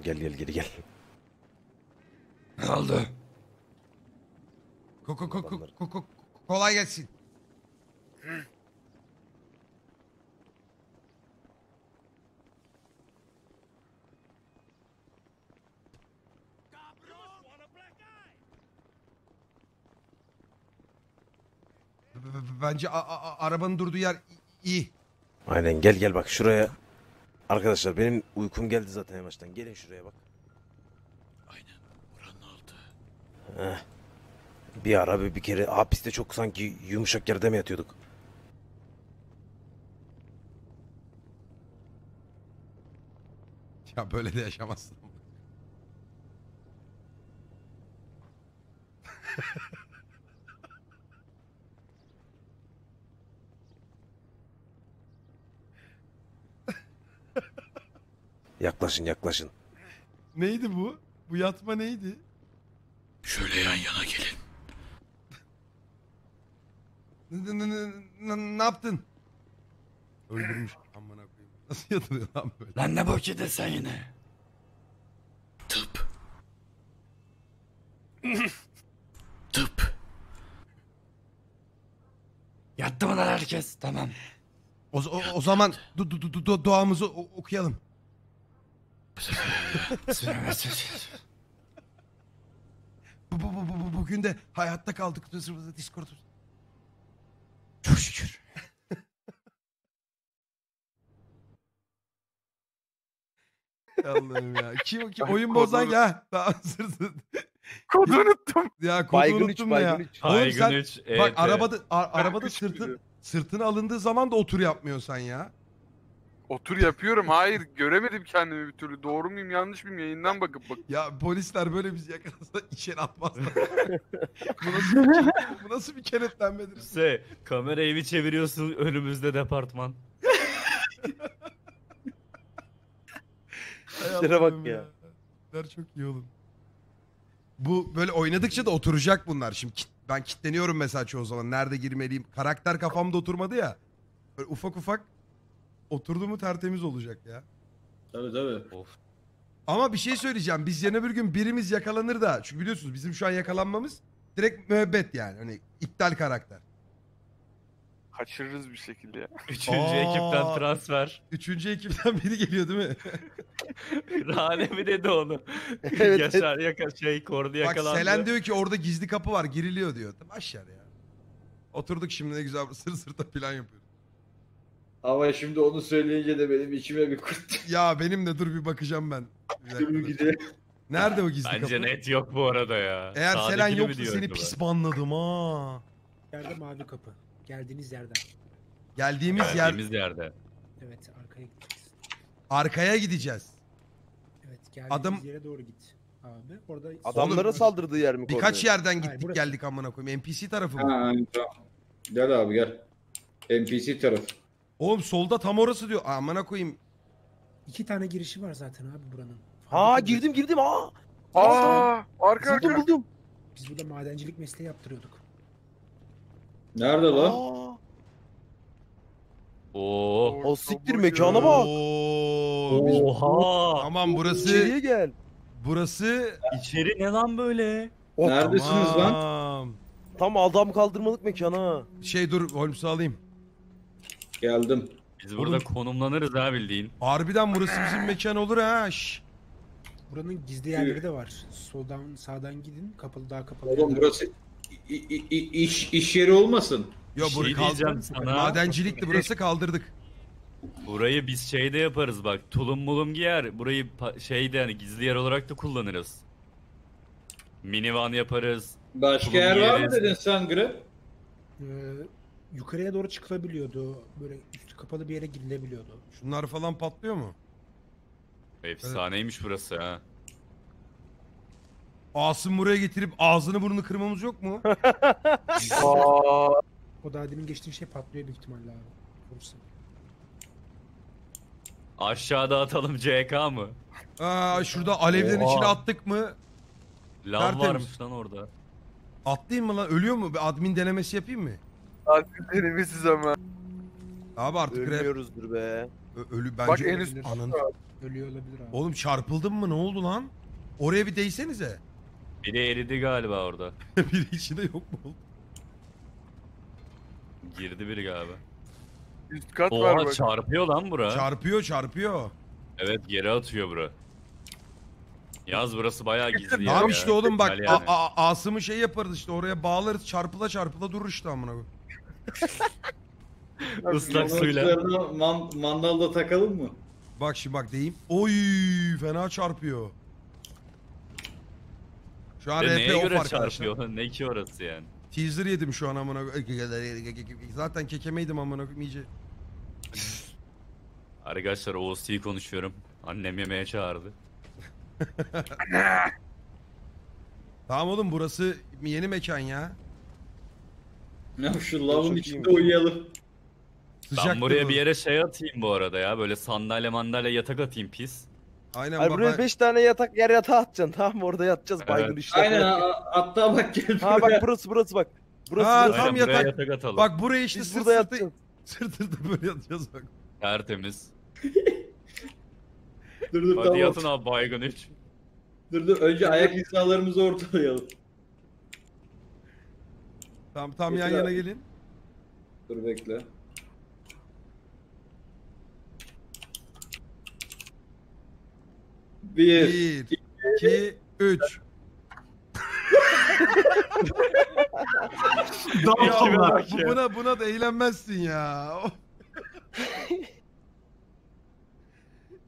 Gel gel geri gel. Ne oldu? Ko- ko- ko- ko- ko- ko- kolay gelsin. Bence arabanın durduğu yer iyi. Aynen gel gel bak şuraya. Arkadaşlar benim uykum geldi zaten yavaştan. Gelin şuraya bak. Aynen. Buranın altı. Heh. Bir ara bir, bir kere hapiste çok sanki yumuşak yerde mi yatıyorduk? Ya böyle de yaşamazsın. Yaklaşın yaklaşın. Neydi bu? Bu yatma neydi? Şöyle yan yana gelin. N- n- n- n- ne yaptın? Öldürmüş. Amına koyayım. Nasıl yatılıyor lan böyle? Lan ne bok yedin sen yine? Tıp. Tıp. Yattı mı lan herkes? Tamam. O, o, o zaman du, du, du, du- duamızı o- okuyalım. Bu, bu, bu, bu, bu- bugün de hayatta kaldık. Discord. Çok şükür. Allah'ım ya. Kim, kim oyun bozan ya. Tamam sırtın. Kodu unuttum. Ya kodu Baygın üç, unuttum da ya. baygın üç. Oğlum Baygın sen üç, bak evet, arabada a- arabada sırtın sırtını alındığı zaman da otur yapmıyorsun sen ya. Otur yapıyorum. Hayır göremedim kendimi bir türlü. Doğru muyum yanlış mıyım yayından bakıp bak. Ya polisler böyle bizi yakalasa içeri atmazlar. bu, nasıl bir, bu nasıl bir kenetlenmedir? İşte kamerayı bir çeviriyorsun önümüzde departman. İşlere bak ya. Bunlar çok iyi oğlum. Bu böyle oynadıkça da oturacak bunlar. Şimdi kit- ben kitleniyorum mesela çoğu zaman. Nerede girmeliyim? Karakter kafamda oturmadı ya. Böyle ufak ufak oturdu mu tertemiz olacak ya. Tabii tabii. Of. Ama bir şey söyleyeceğim. Biz yarın bir gün birimiz yakalanır da. Çünkü biliyorsunuz bizim şu an yakalanmamız direkt müebbet yani. Hani iptal karakter. Kaçırırız bir şekilde ya. Üçüncü Aa. ekipten transfer. Üçüncü ekipten biri geliyor değil mi? Rane mi dedi onu? Evet, Yaşar yaka şey kordu Bak yakalandı. Selen diyor ki orada gizli kapı var giriliyor diyor. Başlar ya. Oturduk şimdi ne güzel sır sırta plan yapıyoruz. Ama şimdi onu söyleyince de benim içime bir kurt Ya benim de dur bir bakacağım ben. Bir dakika. Nerede o gizli Bence kapı? net yok bu arada ya. Eğer Sağdakini Selen mi yoksa diyor seni acaba? pis banladım ha. Yerde mavi kapı. Geldiğiniz yerden. Geldiğimiz yer Geldiğimiz yerde. Evet arkaya gideceğiz. arkaya gideceğiz. Evet geldiğiniz Adam- yere doğru git. Abi orada Adamlara Oğlum, saldırdığı yer mi Birkaç yerden gittik burası. geldik amına koyayım. NPC tarafı Ha, mı? tamam. Gel abi gel. NPC taraf. Oğlum solda tam orası diyor. Amına koyayım. iki tane girişi var zaten abi buranın. Ha Fark etmedin. girdim girdim aa. Aa, arka Buldum arka. buldum. Biz burada madencilik mesleği yaptırıyorduk. Nerede lan? Aa. Oo. O siktir mekana bak. Oo, biz- Oha. Tamam burası İçeriye gel. burası İçeri ne lan böyle? Neredesiniz lan? Tam adam kaldırmalık mekan ha. Şey dur Holmes'u alayım. Geldim. Biz burada konumlanırız ha bildiğin. Harbiden burası bizim mekan olur ha. Şş. Buranın gizli yerleri de var. Soldan sağdan gidin. Kapalı daha kapalı. Oğlum yerler burası i- i- i- iş iş yeri olmasın. Yo Bir burayı şey diyeceğim kaldırdık. sana. Madencilikti burası kaldırdık. Burayı biz şeyde yaparız bak. Tulum mulum giyer. Burayı pa- şeyde yani gizli yer olarak da kullanırız. Minivan yaparız. Başka yer var mı giyeriz. dedin sen Gre? Ee, yukarıya doğru çıkılabiliyordu. Böyle üstü kapalı bir yere girilebiliyordu. Şunlar falan patlıyor mu? Efsaneymiş burası ha. Asım buraya getirip ağzını burnunu kırmamız yok mu? O daha demin geçtiğin şey patlıyor büyük ihtimalle abi. Olursa. Aşağıda atalım CK mı? Aa, şurada alevlerin Oha. içine attık mı? Lav Tertemiz. varmış lan orada. Atlayayım mı lan? Ölüyor mu? Bir admin denemesi yapayım mı? Artık denemesiz ama. Abi artık rap- Ölmüyoruzdur be. Ö- ölü bence Bak en üst anın. Ölüyor olabilir abi. Oğlum çarpıldın mı? Ne oldu lan? Oraya bir değsenize. Biri eridi galiba orada. Biri içinde yok mu? oğlum? Girdi biri galiba. Üst kat var Oha bak. çarpıyor lan bura. Çarpıyor çarpıyor. Evet geri atıyor bura. Yaz burası bayağı gizli yer Tamam ya. işte oğlum bak Güzel yani. a- a- Asım'ı şey yaparız işte oraya bağlarız çarpıla çarpıla durur işte amına koyayım. Islak suyla. Man, mandalda takalım mı? Bak şimdi bak deyim. Oy fena çarpıyor. Şu an Ve RP off göre arkadaşlar. çarpıyor? ne ki orası yani? Teaser yedim şu an amına. Zaten kekemeydim amına iyice. Arkadaşlar OC konuşuyorum. Annem yemeğe çağırdı. Tamam oğlum burası yeni mekan ya. Ya şu lavın içinde uyuyalım. Sıcaktır ben buraya bu. bir yere şey atayım bu arada ya. Böyle sandalye mandalye yatak atayım pis. Aynen Hayır bak buraya ben- 5 tane yatak yer yatağı atacaksın tamam mı? Orada yatacağız baygın Evet. işler. Aynen ha- hatta bak gel Ha bak burası burası bak. Burası Ha, burası. tam Aynen, yatak. yatak atalım. Bak buraya işte Biz sırt burada sırtı, yatacağız. sırt sırtı böyle yatacağız bak. Tertemiz. Dur dur Hadi tamam. yatın abi baygın 3. Dur dur önce ayak hizalarımızı ortalayalım. Tamam tam yan Getir yana abi. gelin. Dur bekle. Bir. 1, 2, 3. Dağılma. Bu, buna, buna da eğlenmezsin ya.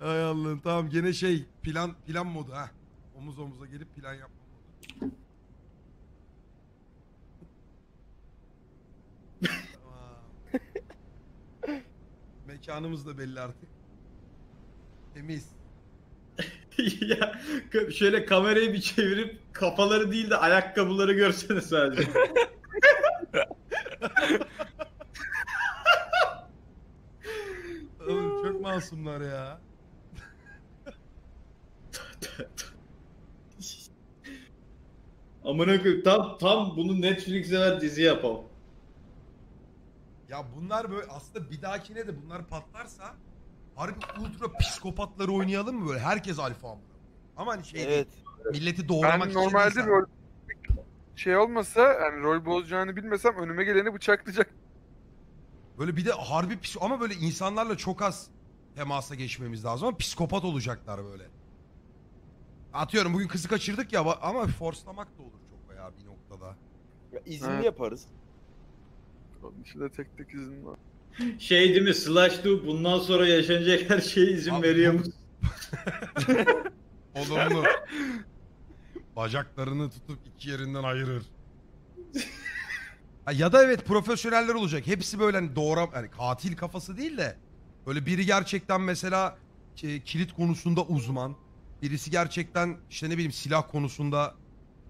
Ay Allah'ım tamam gene şey plan plan modu ha. Omuz omuza gelip plan yapma Mekanımız da belli artık. Temiz. ya şöyle kamerayı bir çevirip kafaları değil de ayakkabıları görsene sadece. Oğlum çok masumlar ya. Amına koyayım tam tam bunu Netflix'e ver dizi yapalım. Ya bunlar böyle aslında bir dahakine de bunlar patlarsa harbi ultra psikopatları oynayalım mı böyle? Herkes alfa amına. Ama hani şey Evet. değil. Milleti doğramak Ben için normalde değil rol şey olmasa yani rol bozacağını bilmesem önüme geleni bıçaklayacak. Böyle bir de harbi pis ama böyle insanlarla çok az temasa geçmemiz lazım ama psikopat olacaklar böyle. Atıyorum bugün kızı kaçırdık ya ama forslamak da olur çok ya bir noktada. Ya, İzinli Evet. yaparız. Onun için de tek tek izin var. Şey değil mi? Slash do bundan sonra yaşanacak her şeye izin Abi veriyor bu- musun? Olumlu. Bacaklarını tutup iki yerinden ayırır. Ha, ya da evet profesyoneller olacak. Hepsi böyle hani doğra yani katil kafası değil de böyle biri gerçekten mesela e, kilit konusunda uzman. Birisi gerçekten işte ne bileyim silah konusunda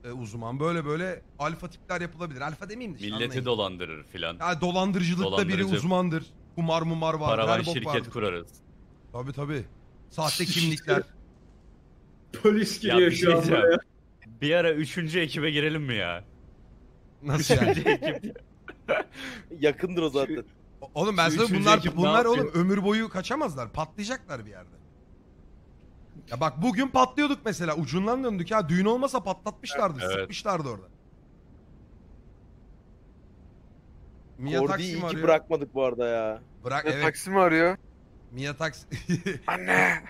e, uzman. Böyle böyle alfa tipler yapılabilir. Alfa demeyeyim de işte Milleti anlayın. dolandırır filan. Ha, dolandırıcılıkta biri Dolandırıcı. uzmandır. Kumar mumar var. Paravan her bok şirket vardır. kurarız. Tabii tabii. Sahte kimlikler. Polis Ya giriyor bir şey şu an diyeceğim. buraya. Bir ara üçüncü ekibe girelim mi ya? Nasıl yani? Üçüncü ekip. Yakındır o zaten. Oğlum ben Şu sana üçüncü bunlar ekip ne bunlar oğlum yapıyor? ömür boyu kaçamazlar. Patlayacaklar bir yerde. Ya bak bugün patlıyorduk mesela. Ucundan döndük ya. Düğün olmasa patlatmışlardı. Evet. Sıkmışlardı orada. Mia Kordi'yi Taksim iyi ki arıyor. bırakmadık bu arada ya. Bırak evet. Taksim arıyor. Mia Taksim. Anne.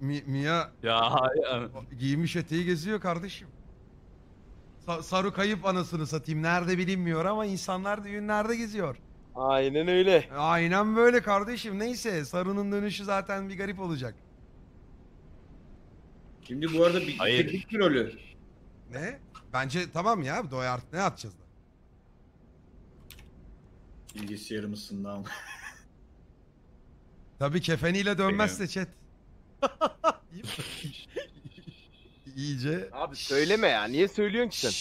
Mi- Mia Ya hayır. giymiş eteği geziyor kardeşim. Sa- Saru kayıp anasını satayım. Nerede bilinmiyor ama insanlar düğünlerde geziyor. Aynen öyle. Aynen böyle kardeşim. Neyse Saru'nun dönüşü zaten bir garip olacak. Şimdi bu arada bir Hayır. teknik bir rolü. Ne? Bence tamam ya. Doğa artık ne atacağız da? Bilgisayarım ısındı ama. Tabii kefeniyle dönmezse chat. İyice. Abi söyleme ya. Niye söylüyorsun ki sen?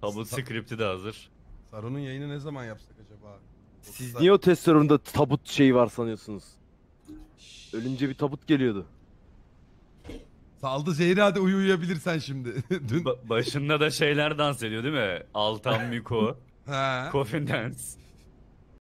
Tabut script'i de hazır. Saru'nun yayını ne zaman yapsak acaba? Siz niye o testosteronda tabut şeyi var sanıyorsunuz? Ölünce bir tabut geliyordu. Saldı Zehri hadi uyu uyuyabilirsen şimdi. Dün Ba- başında da şeyler dans ediyor değil mi? Altan Miko. ha. Coffin Dance.